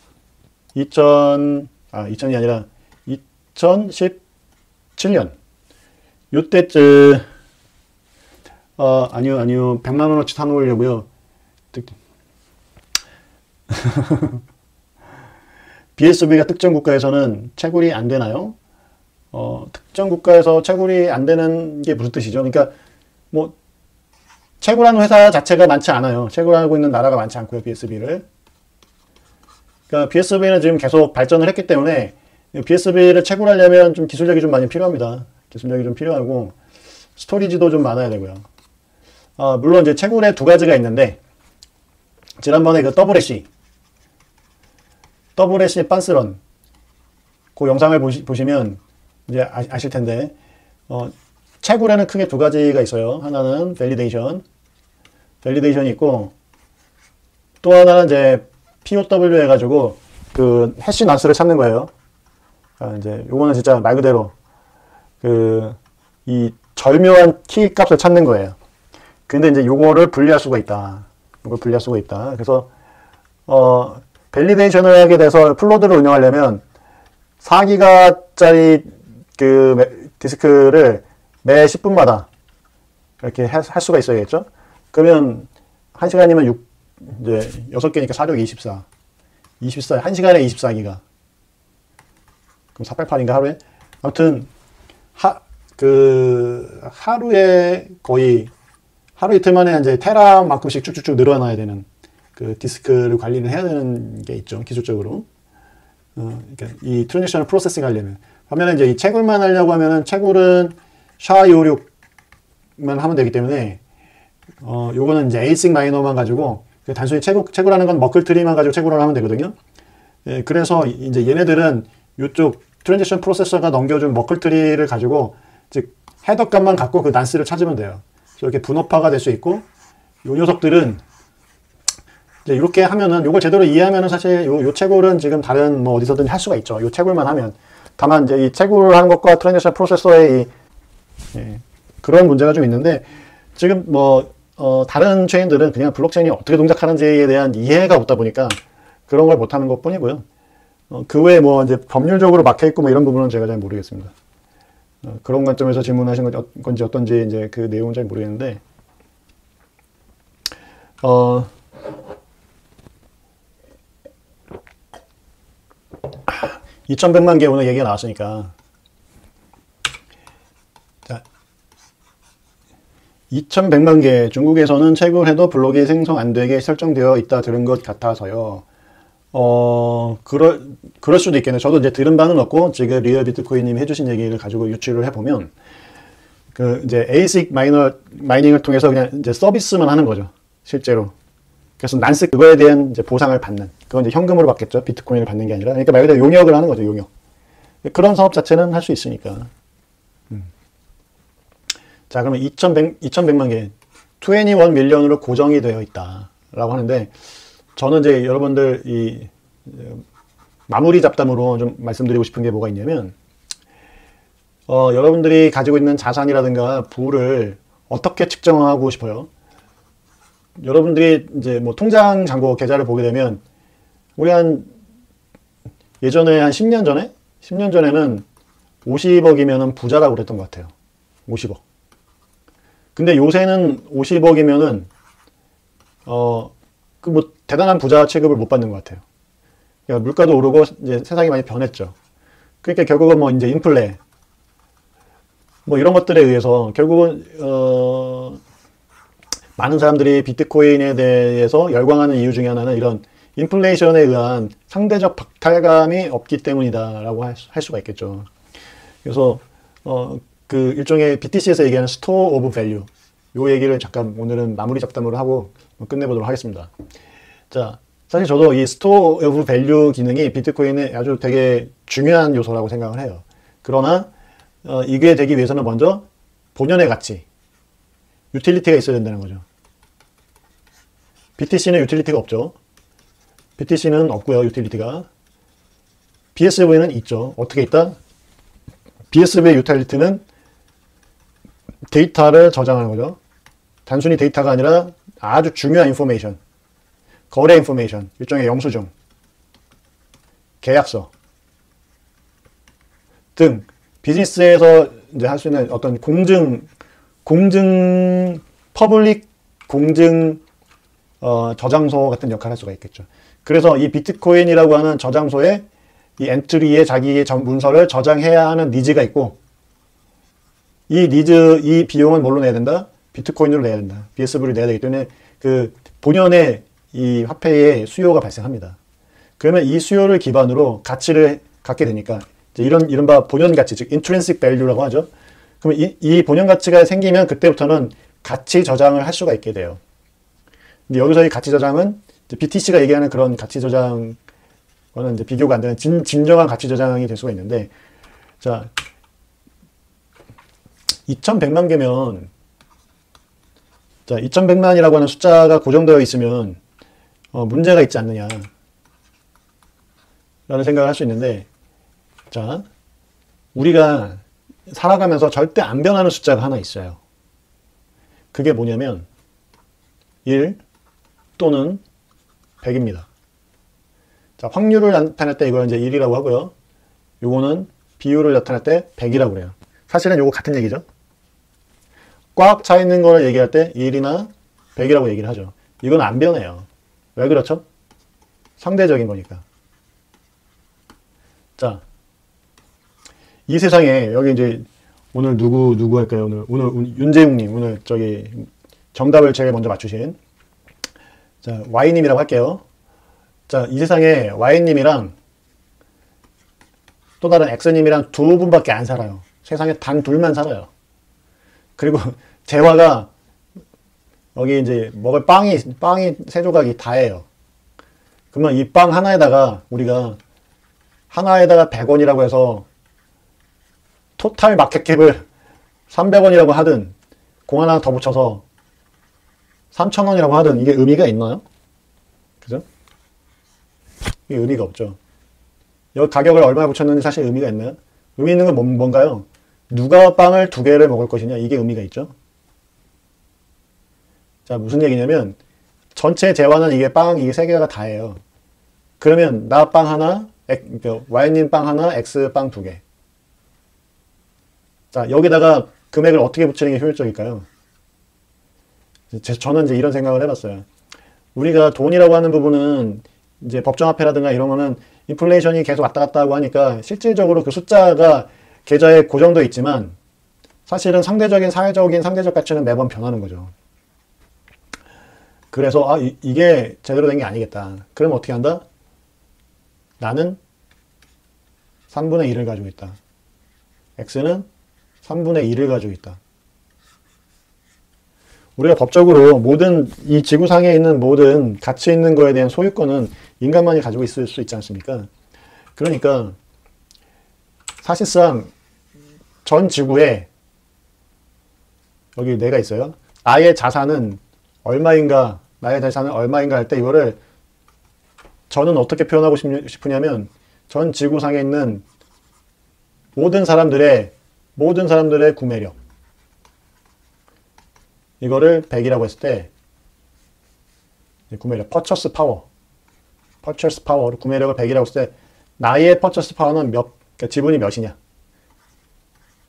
2000, 아, 2000이 아니라 2017년. 요때쯤, 어, 아니요, 아니요. 100만 원어치 사놓으려고요. <laughs> BSB가 특정 국가에서는 채굴이 안 되나요? 어, 특정 국가에서 채굴이 안 되는 게 무슨 뜻이죠? 그러니까 뭐 채굴하는 회사 자체가 많지 않아요. 채굴하고 있는 나라가 많지 않고요. BSB를. 그러니까 BSB는 지금 계속 발전을 했기 때문에 BSV를 채굴하려면 좀 기술력이 좀 많이 필요합니다. 기술력이 좀 필요하고 storage도 좀 많아야 되고요. 아, 물론 이제 채굴에 두 가지가 있는데 지난번에 그 double hash double hash 빤스런 그 영상을 보시, 보시 면 이제 아, 실 텐데 어, 채굴에는 크게 두 가지가 있어요. 하나는 validation validation이 있고 또 하나는 이제 POW 해가지고 그 hash nonce를 찾는 거예요. 아, 이제 요거는 진짜 말 그대로 그 이 절묘한 키 값을 찾는 거예요. 근데 이제 요거를 분리할 수가 있다. 이걸 분리할 수가 있다. 그래서 어 validation을 하게 돼서 full node를 운영하려면 4기가짜리 그 디스크를 매 10분마다 이렇게 할 수가 있어야겠죠. 그러면 1시간이면 6, 이제 6개니까 4륙 24. 24, 1시간에 24기가. 그럼 488인가 하루에? 아무튼, 하, 그, 하루에 거의, 하루 이틀 만에 이제 테라만큼씩 쭉쭉쭉 늘어나야 되는 그 디스크를 관리를 해야 되는 게 있죠. 기술적으로. 어, 그러니까 이 transactional processing 하려면. 반면에 이제 이 채굴만 하려고 하면은 채굴은 SHA256만 하면 되기 때문에 어, 요거는 이제 ASIC miner만 가지고 그 단순히 채굴, 채굴하는 건 Merkle tree만 가지고 채굴을 하면 되거든요. 예, 그래서 이제 얘네들은 이쪽 transaction processor가 넘겨준 Merkle tree를 가지고 즉 header 값만 갖고 그 nonce를 찾으면 돼요. 이렇게 분업화가 될 수 있고 요 녀석들은 이제 이렇게 하면은 요걸 제대로 이해하면은 사실 요, 요 채굴은 지금 다른 뭐 어디서든 할 수가 있죠. 요 채굴만 하면 다만 이제 이 채굴을 하는 것과 transaction processor의 이 예, 그런 문제가 좀 있는데 지금 뭐 어, 다른 체인들은 그냥 블록체인이 어떻게 동작하는지에 대한 이해가 없다 보니까 그런 걸 못하는 것 뿐이고요. 어, 그 외에 뭐 이제 법률적으로 막혀 있고 뭐 이런 부분은 제가 잘 모르겠습니다. 어, 그런 관점에서 질문하신 건지 어떤지 이제 그 내용은 잘 모르겠는데, 어, 2100만 개 오늘 얘기가 나왔으니까 2100만 개 중국에서는 채굴해도 블록이 생성 안 되게 설정되어 있다 들은 것 같아서요. 어, 그럴, 그럴 수도 있겠네요. 저도 이제 들은 바는 없고, 지금 리얼 비트코인님이 해주신 얘기를 가지고 유추를 해보면, 그 이제 ASIC 마이너 마이닝을 통해서 그냥 이제 서비스만 하는 거죠. 실제로. 그래서 nonce 그거에 대한 이제 보상을 받는. 그건 이제 현금으로 받겠죠. 비트코인을 받는 게 아니라. 그러니까 말 그대로 용역을 하는 거죠. 용역. 그런 사업 자체는 할 수 있으니까. 음. 자, 그러면 2100, 2100만 개. 21 밀리언으로 고정이 되어 있다 라고 하는데 저는 이제 여러분들 이 마무리 잡담으로 좀 말씀드리고 싶은 게 뭐가 있냐면 어, 여러분들이 가지고 있는 자산이라든가 부를 어떻게 측정하고 싶어요? 여러분들이 이제 뭐 통장 잔고 계좌를 보게 되면 우리 한 예전에 한 10년 전에 10년 전에는 50억이면 부자라고 그랬던 것 같아요. 50억. 근데 요새는 50억이면은 어 그 뭐 대단한 부자 취급을 못 받는 것 같아요. 그러니까 물가도 오르고 이제 세상이 많이 변했죠. 그러니까 결국은 뭐 이제 인플레 뭐 이런 것들에 의해서 결국은 어 많은 사람들이 비트코인에 대해서 열광하는 이유 중에 하나는 이런 인플레이션에 의한 상대적 박탈감이 없기 때문이다라고 할, 할 수가 있겠죠. 그래서 어, 그 일종의 BTC에서 얘기하는 store of value 요 얘기를 잠깐 오늘은 마무리 잡담으로 하고 끝내보도록 하겠습니다. 자, 사실 저도 이 store of value 기능이 비트코인의 아주 되게 중요한 요소라고 생각을 해요. 그러나 어, 이게 되기 위해서는 먼저 본연의 가치, utility가 있어야 된다는 거죠. BTC는 utility가 없죠. BTC는 없고요, utility가. BSV는 있죠. 어떻게 있다? BSV의 utility는 데이터를 저장하는 거죠. 단순히 데이터가 아니라 아주 중요한 information, 거래 information, 일종의 영수증, 계약서. 등. 비즈니스에서 이제 할 수 있는 어떤 공증, 공증, public 공증 어, 저장소 같은 역할을 할 수가 있겠죠. 그래서 이 비트코인이라고 하는 저장소에 이 entry에 자기의 문서를 저장해야 하는 needs가 있고 이 니즈, 이 비용은 뭘로 내야 된다? 비트코인으로 내야 된다. BSV를 내야 되기 때문에 그 본연의 이 화폐의 수요가 발생합니다. 그러면 이 수요를 기반으로 가치를 갖게 되니까 이런 이른바 본연 가치, 즉 intrinsic value라고 하죠. 그러면 이, 이 본연 가치가 생기면 그때부터는 가치 저장을 할 수가 있게 돼요. 근데 여기서 이 가치 저장은 BTC가 얘기하는 그런 가치 저장과는 이제 비교가 안 되는 진, 진정한 가치 저장이 될 수가 있는데, 자, 2100만 개면, 자, 2100만이라고 하는 숫자가 고정되어 있으면, 어, 문제가 있지 않느냐. 라는 생각을 할 수 있는데, 자, 우리가 살아가면서 절대 안 변하는 숫자가 하나 있어요. 그게 뭐냐면, 1 또는 100입니다. 자, 확률을 나타낼 때 이걸 이제 1이라고 하고요. 요거는 비율을 나타낼 때 100이라고 그래요. 사실은 요거 같은 얘기죠. 꽉 차 있는 거를 얘기할 때 1이나 100이라고 얘기를 하죠. 이건 안 변해요. 왜 그렇죠? 상대적인 거니까. 자, 이 세상에 여기 이제 오늘 누구 누구 할까요? 오늘 오늘 윤재웅님 오늘 저기 정답을 제일 먼저 맞추신 자 Y님이라고 할게요. 자, 이 세상에 Y님이랑 또 다른 X님이랑 두 분밖에 안 살아요. 세상에 단 둘만 살아요. 그리고 <laughs> 재화가 여기 이제 먹을 빵이 빵이 세 조각이 다예요. 그러면 이 빵 하나에다가 우리가 하나에다가 100원이라고 해서 토탈 마켓캡을 300원이라고 하든 공 하나 더 붙여서 3,000원이라고 하든 이게 의미가 있나요? 그죠? 이게 의미가 없죠. 여기 가격을 얼마 붙였는지 사실 의미가 있나요? 의미 있는 건 뭔가요? 누가 빵을 두 개를 먹을 것이냐 이게 의미가 있죠. 자 무슨 얘기냐면 전체 재화는 이게 빵 이게 세 개가 다예요. 그러면 나 빵 하나, Y님 빵 하나, X 빵 두 개. 자 여기다가 금액을 어떻게 붙이는 게 효율적일까요? 저는 이제 이런 생각을 해봤어요. 우리가 돈이라고 하는 부분은 이제 법정화폐라든가 이런 거는 인플레이션이 계속 왔다 갔다 하고 하니까 실질적으로 그 숫자가 계좌에 고정되어 있지만 사실은 상대적인 사회적인 상대적 가치는 매번 변하는 거죠. 그래서 아 이, 게 제대로 된 게 아니겠다. 그럼 어떻게 한다? 나는 3분의 1을 가지고 있다. x는 3분의 1을 가지고 있다. 우리가 법적으로 모든 이 지구상에 있는 모든 가치 있는 거에 대한 소유권은 인간만이 가지고 있을 수 있지 않습니까? 그러니까 사실상 전 지구에 여기 내가 있어요. 나의 자산은 얼마인가, 나의 자산은 얼마인가 할 때 이거를 저는 어떻게 표현하고 싶으냐면 전 지구상에 있는 모든 사람들의 모든 사람들의 구매력. 이거를 100이라고 했을 때 구매력, purchase power purchase power, 구매력을 100이라고 했을 때 나의 purchase power는 몇, 그러니까 지분이 몇이냐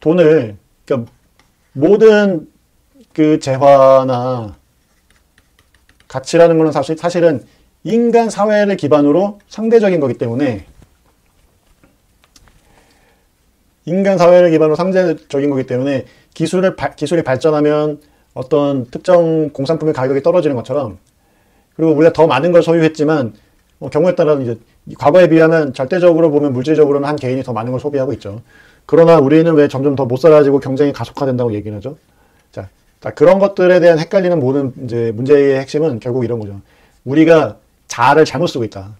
돈을 그러니까 모든 그 재화나 가치라는 것은 사실, 사실은 인간 사회를 기반으로 상대적인 거기 때문에 인간 사회를 기반으로 상대적인 거기 때문에 기술을 기술이 발전하면 어떤 특정 공산품의 가격이 떨어지는 것처럼 그리고 우리가 더 많은 걸 소유했지만 어, 경우에 따라서 이제 과거에 비하면 절대적으로 보면 물질적으로는 한 개인이 더 많은 걸 소비하고 있죠. 그러나 우리는 왜 점점 더 못 살아지고 경쟁이 가속화된다고 얘기를 하죠? 자, 자, 그런 것들에 대한 헷갈리는 모든 이제 문제의 핵심은 결국 이런 거죠. 우리가 자를 잘못 쓰고 있다.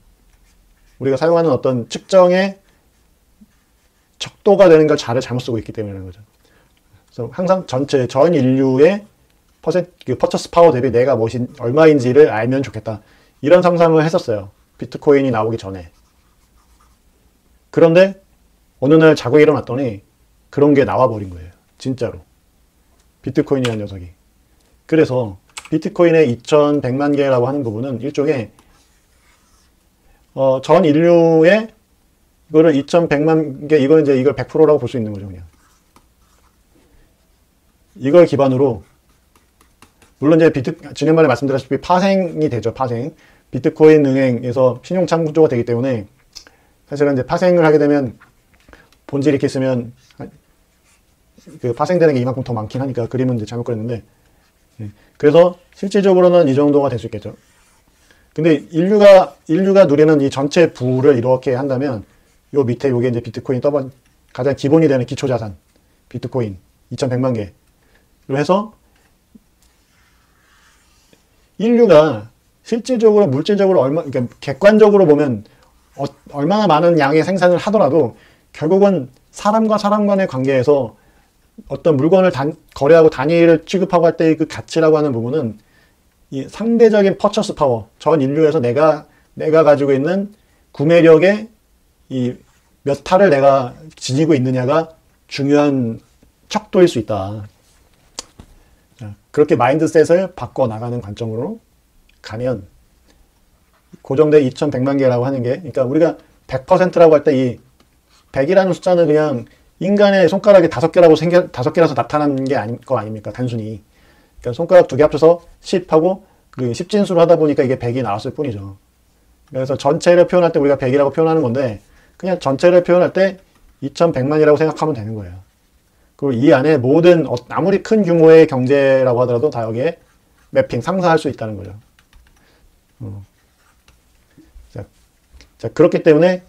우리가 사용하는 어떤 측정의 척도가 되는 걸 자를 잘못 쓰고 있기 때문이라는 거죠. 그래서 항상 전체 전 인류의 퍼센트, 그 purchase power 대비 내가 무엇인, 얼마인지를 알면 좋겠다. 이런 상상을 했었어요. 비트코인이 나오기 전에. 그런데 어느 날 자고 일어났더니 그런 게 나와버린 거예요. 진짜로. 비트코인이라는 녀석이. 그래서 비트코인의 2100만 개라고 하는 부분은 일종의 어, 전 인류의 이거를 2100만 개, 이거 이제 이걸 100%라고 볼 수 있는 거죠, 그냥. 이걸 기반으로 물론 이제 비트 지난번에 말씀드렸다시피 파생이 되죠. 파생. 비트코인 은행에서 신용 창구조가 되기 때문에 사실은 이제 파생을 하게 되면 본질 이렇게 쓰면 그 파생되는 게 이만큼 더 많긴 하니까 그림은 이제 잘못 그렸는데 예. 그래서 실질적으로는 이 정도가 될 수 있겠죠. 근데 인류가 인류가 누리는 이 전체 부를 이렇게 한다면 요 밑에 요게 이제 비트코인 떠번 가장 기본이 되는 기초 자산 비트코인 2,100만 개로 해서 인류가 실질적으로 물질적으로 얼마 그러니까 객관적으로 보면 어, 얼마나 많은 양의 생산을 하더라도 결국은 사람과 사람 간의 관계에서 어떤 물건을 단, 거래하고 단위를 취급하고 할때그 가치라고 하는 부분은 이 상대적인 purchase power 전 인류에서 내가 내가 가지고 있는 구매력의 이 몇 퍼를 내가 지니고 있느냐가 중요한 척도일 수 있다. 그렇게 mindset을 바꿔 나가는 관점으로 가면 고정된 2100만 개라고 하는 게 그러니까 우리가 100%라고 할 때 이 100이라는 숫자는 그냥 인간의 손가락이 다섯 개라고 생겨 다섯 개라서 나타나는 게 아닌 거 아닙니까? 단순히. 그러니까 손가락 두 개 합쳐서 10하고 그 10진수로 하다 보니까 이게 100이 나왔을 뿐이죠. 그래서 전체를 표현할 때 우리가 100이라고 표현하는 건데 그냥 전체를 표현할 때 2100만이라고 생각하면 되는 거예요. 그리고 이 안에 모든 어, 아무리 큰 규모의 경제라고 하더라도 다 여기에 매핑 상상할 수 있다는 거죠. 어. 자, 자, 그렇기 때문에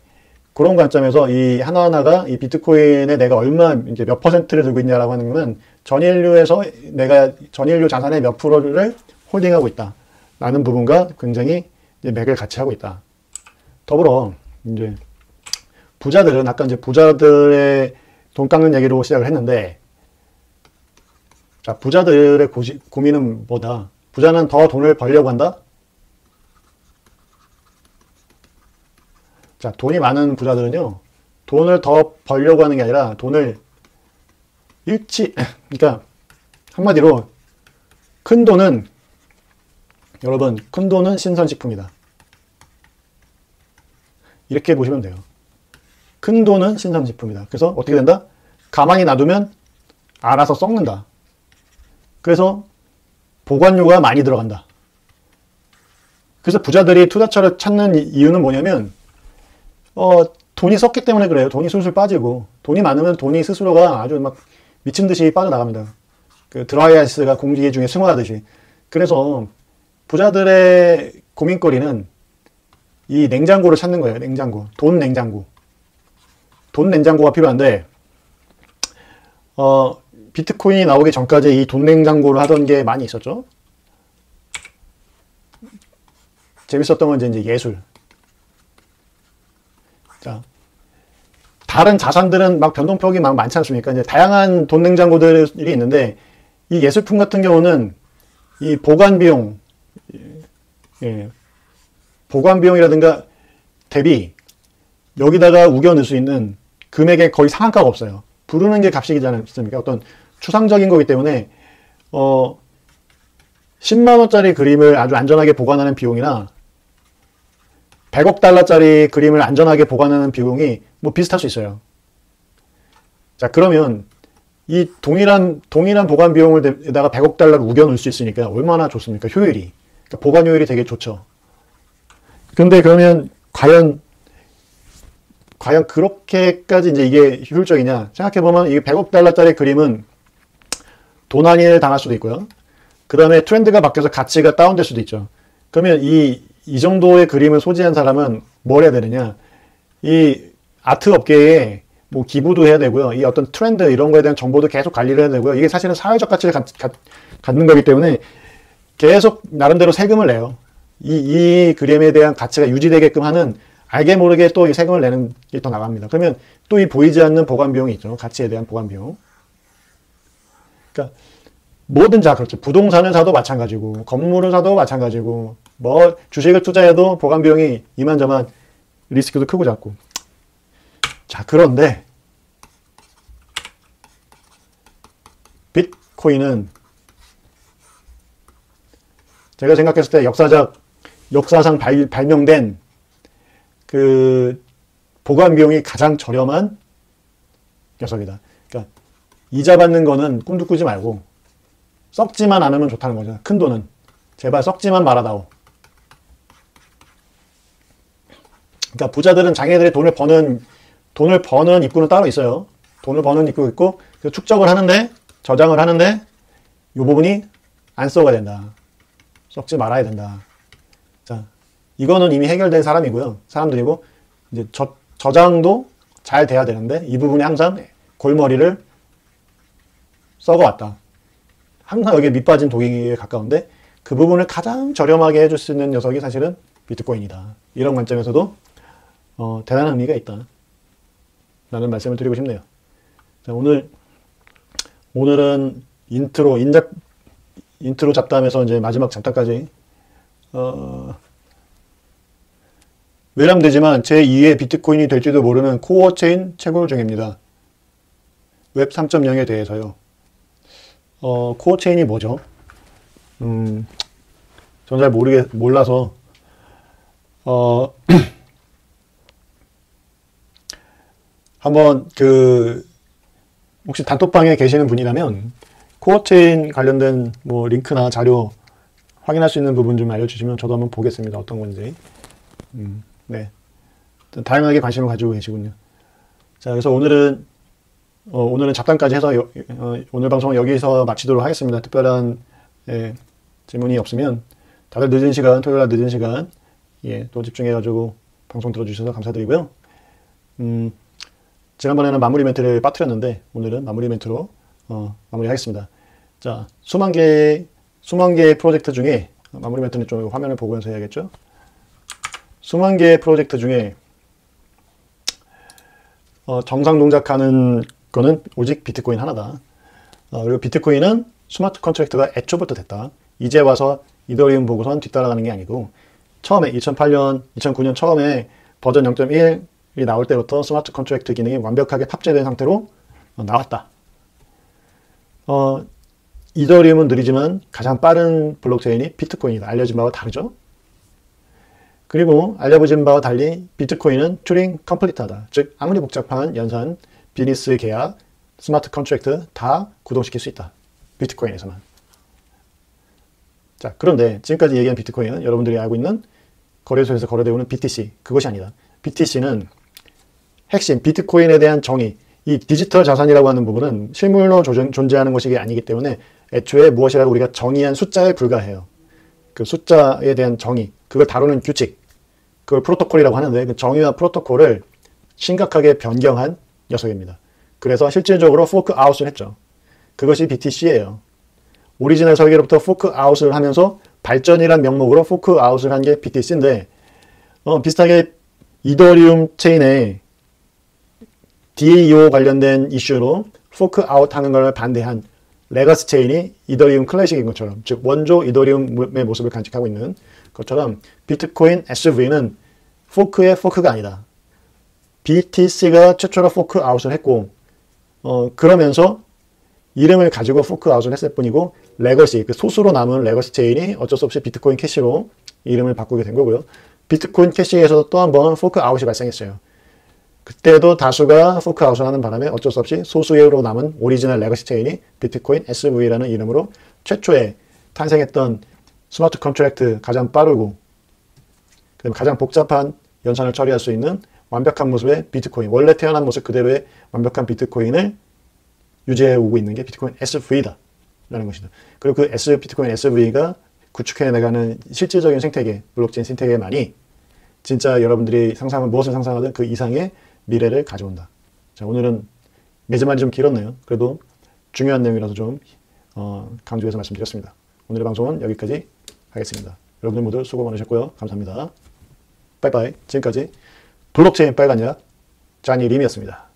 그런 관점에서 이 하나하나가 이 비트코인에 내가 얼마 이제 몇 퍼센트를 들고 있냐라고 하는 거는 전인류에서 내가 전인류 자산의 몇 프로를 홀딩하고 있다. 라는 부분과 굉장히 맥을 같이 하고 있다. 더불어 이제 부자들은 아까 이제 부자들의 돈 깎는 얘기로 시작을 했는데 자 부자들의 고시, 고민은 뭐다? 부자는 더 돈을 벌려고 한다? 자 돈이 많은 부자들은요 돈을 더 벌려고 하는 게 아니라 돈을 일치 <laughs> 그러니까 한마디로 큰 돈은 여러분 큰 돈은 신선식품이다 이렇게 보시면 돼요 큰 돈은 신선식품이다. 그래서 어떻게 된다? 가만히 놔두면 알아서 썩는다. 그래서 보관료가 많이 들어간다. 그래서 부자들이 투자처를 찾는 이유는 뭐냐면 어, 돈이 썩기 때문에 그래요. 돈이 술술 빠지고 돈이 많으면 돈이 스스로가 아주 막 미친 듯이 빠져나갑니다. 그 드라이아이스가 공기 중에 승화하듯이. 그래서 부자들의 고민거리는 이 냉장고를 찾는 거예요. 냉장고. 돈 냉장고. 돈 냉장고가 필요한데 어, 비트코인이 나오기 전까지 이 돈 냉장고를 하던 게 많이 있었죠. 재밌었던 건 이제 예술. 자, 다른 자산들은 막 변동폭이 막 많지 않습니까? 이제 다양한 돈 냉장고들이 있는데 이 예술품 같은 경우는 이 보관 비용, 예, 보관 비용이라든가 대비 여기다가 우겨 넣을 수 있는 금액에 거의 상한가가 없어요. 부르는 게 값이지 않습니까? 어떤 추상적인 거기 때문에 어 10만 원짜리 그림을 아주 안전하게 보관하는 비용이나 100억 달러짜리 그림을 안전하게 보관하는 비용이 뭐 비슷할 수 있어요. 자, 그러면 이 동일한, 동일한 보관 비용을에다가 100억 달러를 우겨 놓을 수 있으니까 얼마나 좋습니까? 효율이. 그러니까 보관 효율이 되게 좋죠. 근데 그러면 과연, 과연 그렇게까지 이제 이게 효율적이냐? 생각해보면 이게 100억 달러짜리 그림은 도난을 당할 수도 있고요. 그 다음에 트렌드가 바뀌어서 가치가 다운될 수도 있죠. 그러면 이, 이 정도의 그림을 소지한 사람은 뭘 해야 되느냐. 이 아트 업계에 뭐 기부도 해야 되고요. 이 어떤 트렌드 이런 거에 대한 정보도 계속 관리를 해야 되고요. 이게 사실은 사회적 가치를 가, 가, 갖는 거기 때문에 계속 나름대로 세금을 내요. 이, 이 그림에 대한 가치가 유지되게끔 하는 알게 모르게 또 이 세금을 내는 게 더 나갑니다. 그러면 또 이 보이지 않는 보관 비용이 있죠. 가치에 대한 보관 비용. 그러니까 뭐든 다 그렇죠. 부동산을 사도 마찬가지고 건물을 사도 마찬가지고 뭐 주식을 투자해도 보관 비용이 이만저만 리스크도 크고 작고 자 그런데 비트코인은 제가 생각했을 때 역사적 역사상 발, 발명된 그 보관 비용이 가장 저렴한 녀석이다. 그러니까 이자 받는 거는 꿈도 꾸지 말고 썩지만 않으면 좋다는 거죠. 큰 돈은 제발 썩지만 말아다오. 그러니까 부자들은 자기네들이 돈을 버는 돈을 버는 입구는 따로 있어요. 돈을 버는 입구 있고 그 축적을 하는데 저장을 하는데 이 부분이 안 썩어야 된다. 썩지 말아야 된다. 자, 이거는 이미 해결된 사람이고요. 사람들이고 이제 저, 저장도 잘 돼야 되는데 이 부분이 항상 골머리를 써 왔다. 항상 여기에 밑빠진 독에 가까운데 그 부분을 가장 저렴하게 해줄 수 있는 녀석이 사실은 비트코인이다. 이런 관점에서도 어, 대단한 의미가 있다. 라는 말씀을 드리고 싶네요. 자, 오늘, 오늘은 인트로, 인작, 인트로 잡담에서 이제 마지막 잡담까지, 어, 외람되지만 제2의 비트코인이 될지도 모르는 Core Chain 채굴 중입니다. 웹 3.0에 대해서요. 어, Core Chain이 뭐죠? 음, 전 잘 모르게, 몰라서, 어, <clears throat> 한번 그 혹시 단톡방에 계시는 분이라면 Core Chain 관련된 뭐 링크나 자료 확인할 수 있는 부분 좀 알려주시면 저도 한번 보겠습니다. 어떤 건지. 음, 네. 다양하게 관심을 가지고 계시군요. 자, 그래서 오늘은 어, 오늘은 잡담까지 해서 여, 어, 오늘 방송은 여기서 마치도록 하겠습니다. 특별한 예, 질문이 없으면 다들 늦은 시간, 토요일 날 늦은 시간 예, 또 집중해가지고 방송 들어주셔서 감사드리고요. 음, 지난번에는 마무리 멘트를 빠뜨렸는데 오늘은 마무리 멘트로 어, 마무리하겠습니다. 자, 수만 개 수만 개의 프로젝트 중에 마무리 멘트는 좀 화면을 보면서 해야겠죠? 수만 개의 프로젝트 중에 어, 정상 동작하는 거는 오직 비트코인 하나다. 어, 그리고 비트코인은 smart contract가 애초부터 됐다. 이제 와서 이더리움 보고선 뒤따라가는 게 아니고 처음에 2008년, 2009년 처음에 버전 0.1 나올 때부터 smart contract 기능이 완벽하게 탑재된 상태로 어, 나왔다. 어, 이더리움은 느리지만 가장 빠른 블록체인이 비트코인이다. 알려진 바와 다르죠? 그리고 알려진 바와 달리 비트코인은 Turing complete하다. 즉 아무리 복잡한 연산, 비즈니스 계약, smart contract 다 구동시킬 수 있다. 비트코인에서만. 자, 그런데 지금까지 얘기한 비트코인은 여러분들이 알고 있는 거래소에서 거래되는 BTC, 그것이 아니다. BTC는 핵심 비트코인에 대한 정의, 이 디지털 자산이라고 하는 부분은 실물로 존재하는 것이 아니기 때문에 애초에 무엇이라고 우리가 정의한 숫자에 불과해요. 그 숫자에 대한 정의, 그걸 다루는 규칙, 그걸 프로토콜이라고 하는데 그 정의와 프로토콜을 심각하게 변경한 녀석입니다. 그래서 실질적으로 fork out을 했죠. 그것이 BTC예요. 오리지널 설계로부터 fork out을 하면서 발전이란 명목으로 fork out을 한 게 BTC인데 어, 비슷하게 이더리움 체인에 DAO 관련된 이슈로 fork out 하는 걸 반대한 legacy chain이 이더리움 클래식인 것처럼 즉 원조 이더리움의 모습을 간직하고 있는 것처럼 비트코인 SV는 fork의 fork가 아니다. BTC가 최초로 fork out을 했고 어, 그러면서 이름을 가지고 fork out을 했을 뿐이고 legacy 그 소수로 남은 legacy chain이 어쩔 수 없이 비트코인 캐시로 이름을 바꾸게 된 거고요. 비트코인 캐시에서 또 한 번 fork out이 발생했어요. 그때도 다수가 fork out을 하는 바람에 어쩔 수 없이 소수로 남은 오리지널 legacy chain이 비트코인 SV라는 이름으로 최초에 탄생했던 smart contract 가장 빠르고 가장 복잡한 연산을 처리할 수 있는 완벽한 모습의 비트코인 원래 태어난 모습 그대로의 완벽한 비트코인을 유지해 오고 있는 게 비트코인 SV다 라는 것이다. 그리고 그 S 비트코인 SV가 구축해 나가는 실질적인 생태계 블록체인 생태계만이 진짜 여러분들이 상상은 무엇을 상상하든 그 이상의 미래를 가져온다. 자, 오늘은 매주만이 좀 길었네요. 그래도 중요한 내용이라서 좀 어, 강조해서 말씀드렸습니다. 오늘의 방송은 여기까지 하겠습니다. 여러분들 모두 수고 많으셨고요. 감사합니다. 빠이빠이. 지금까지 블록체인 빨간약 자니 림이었습니다.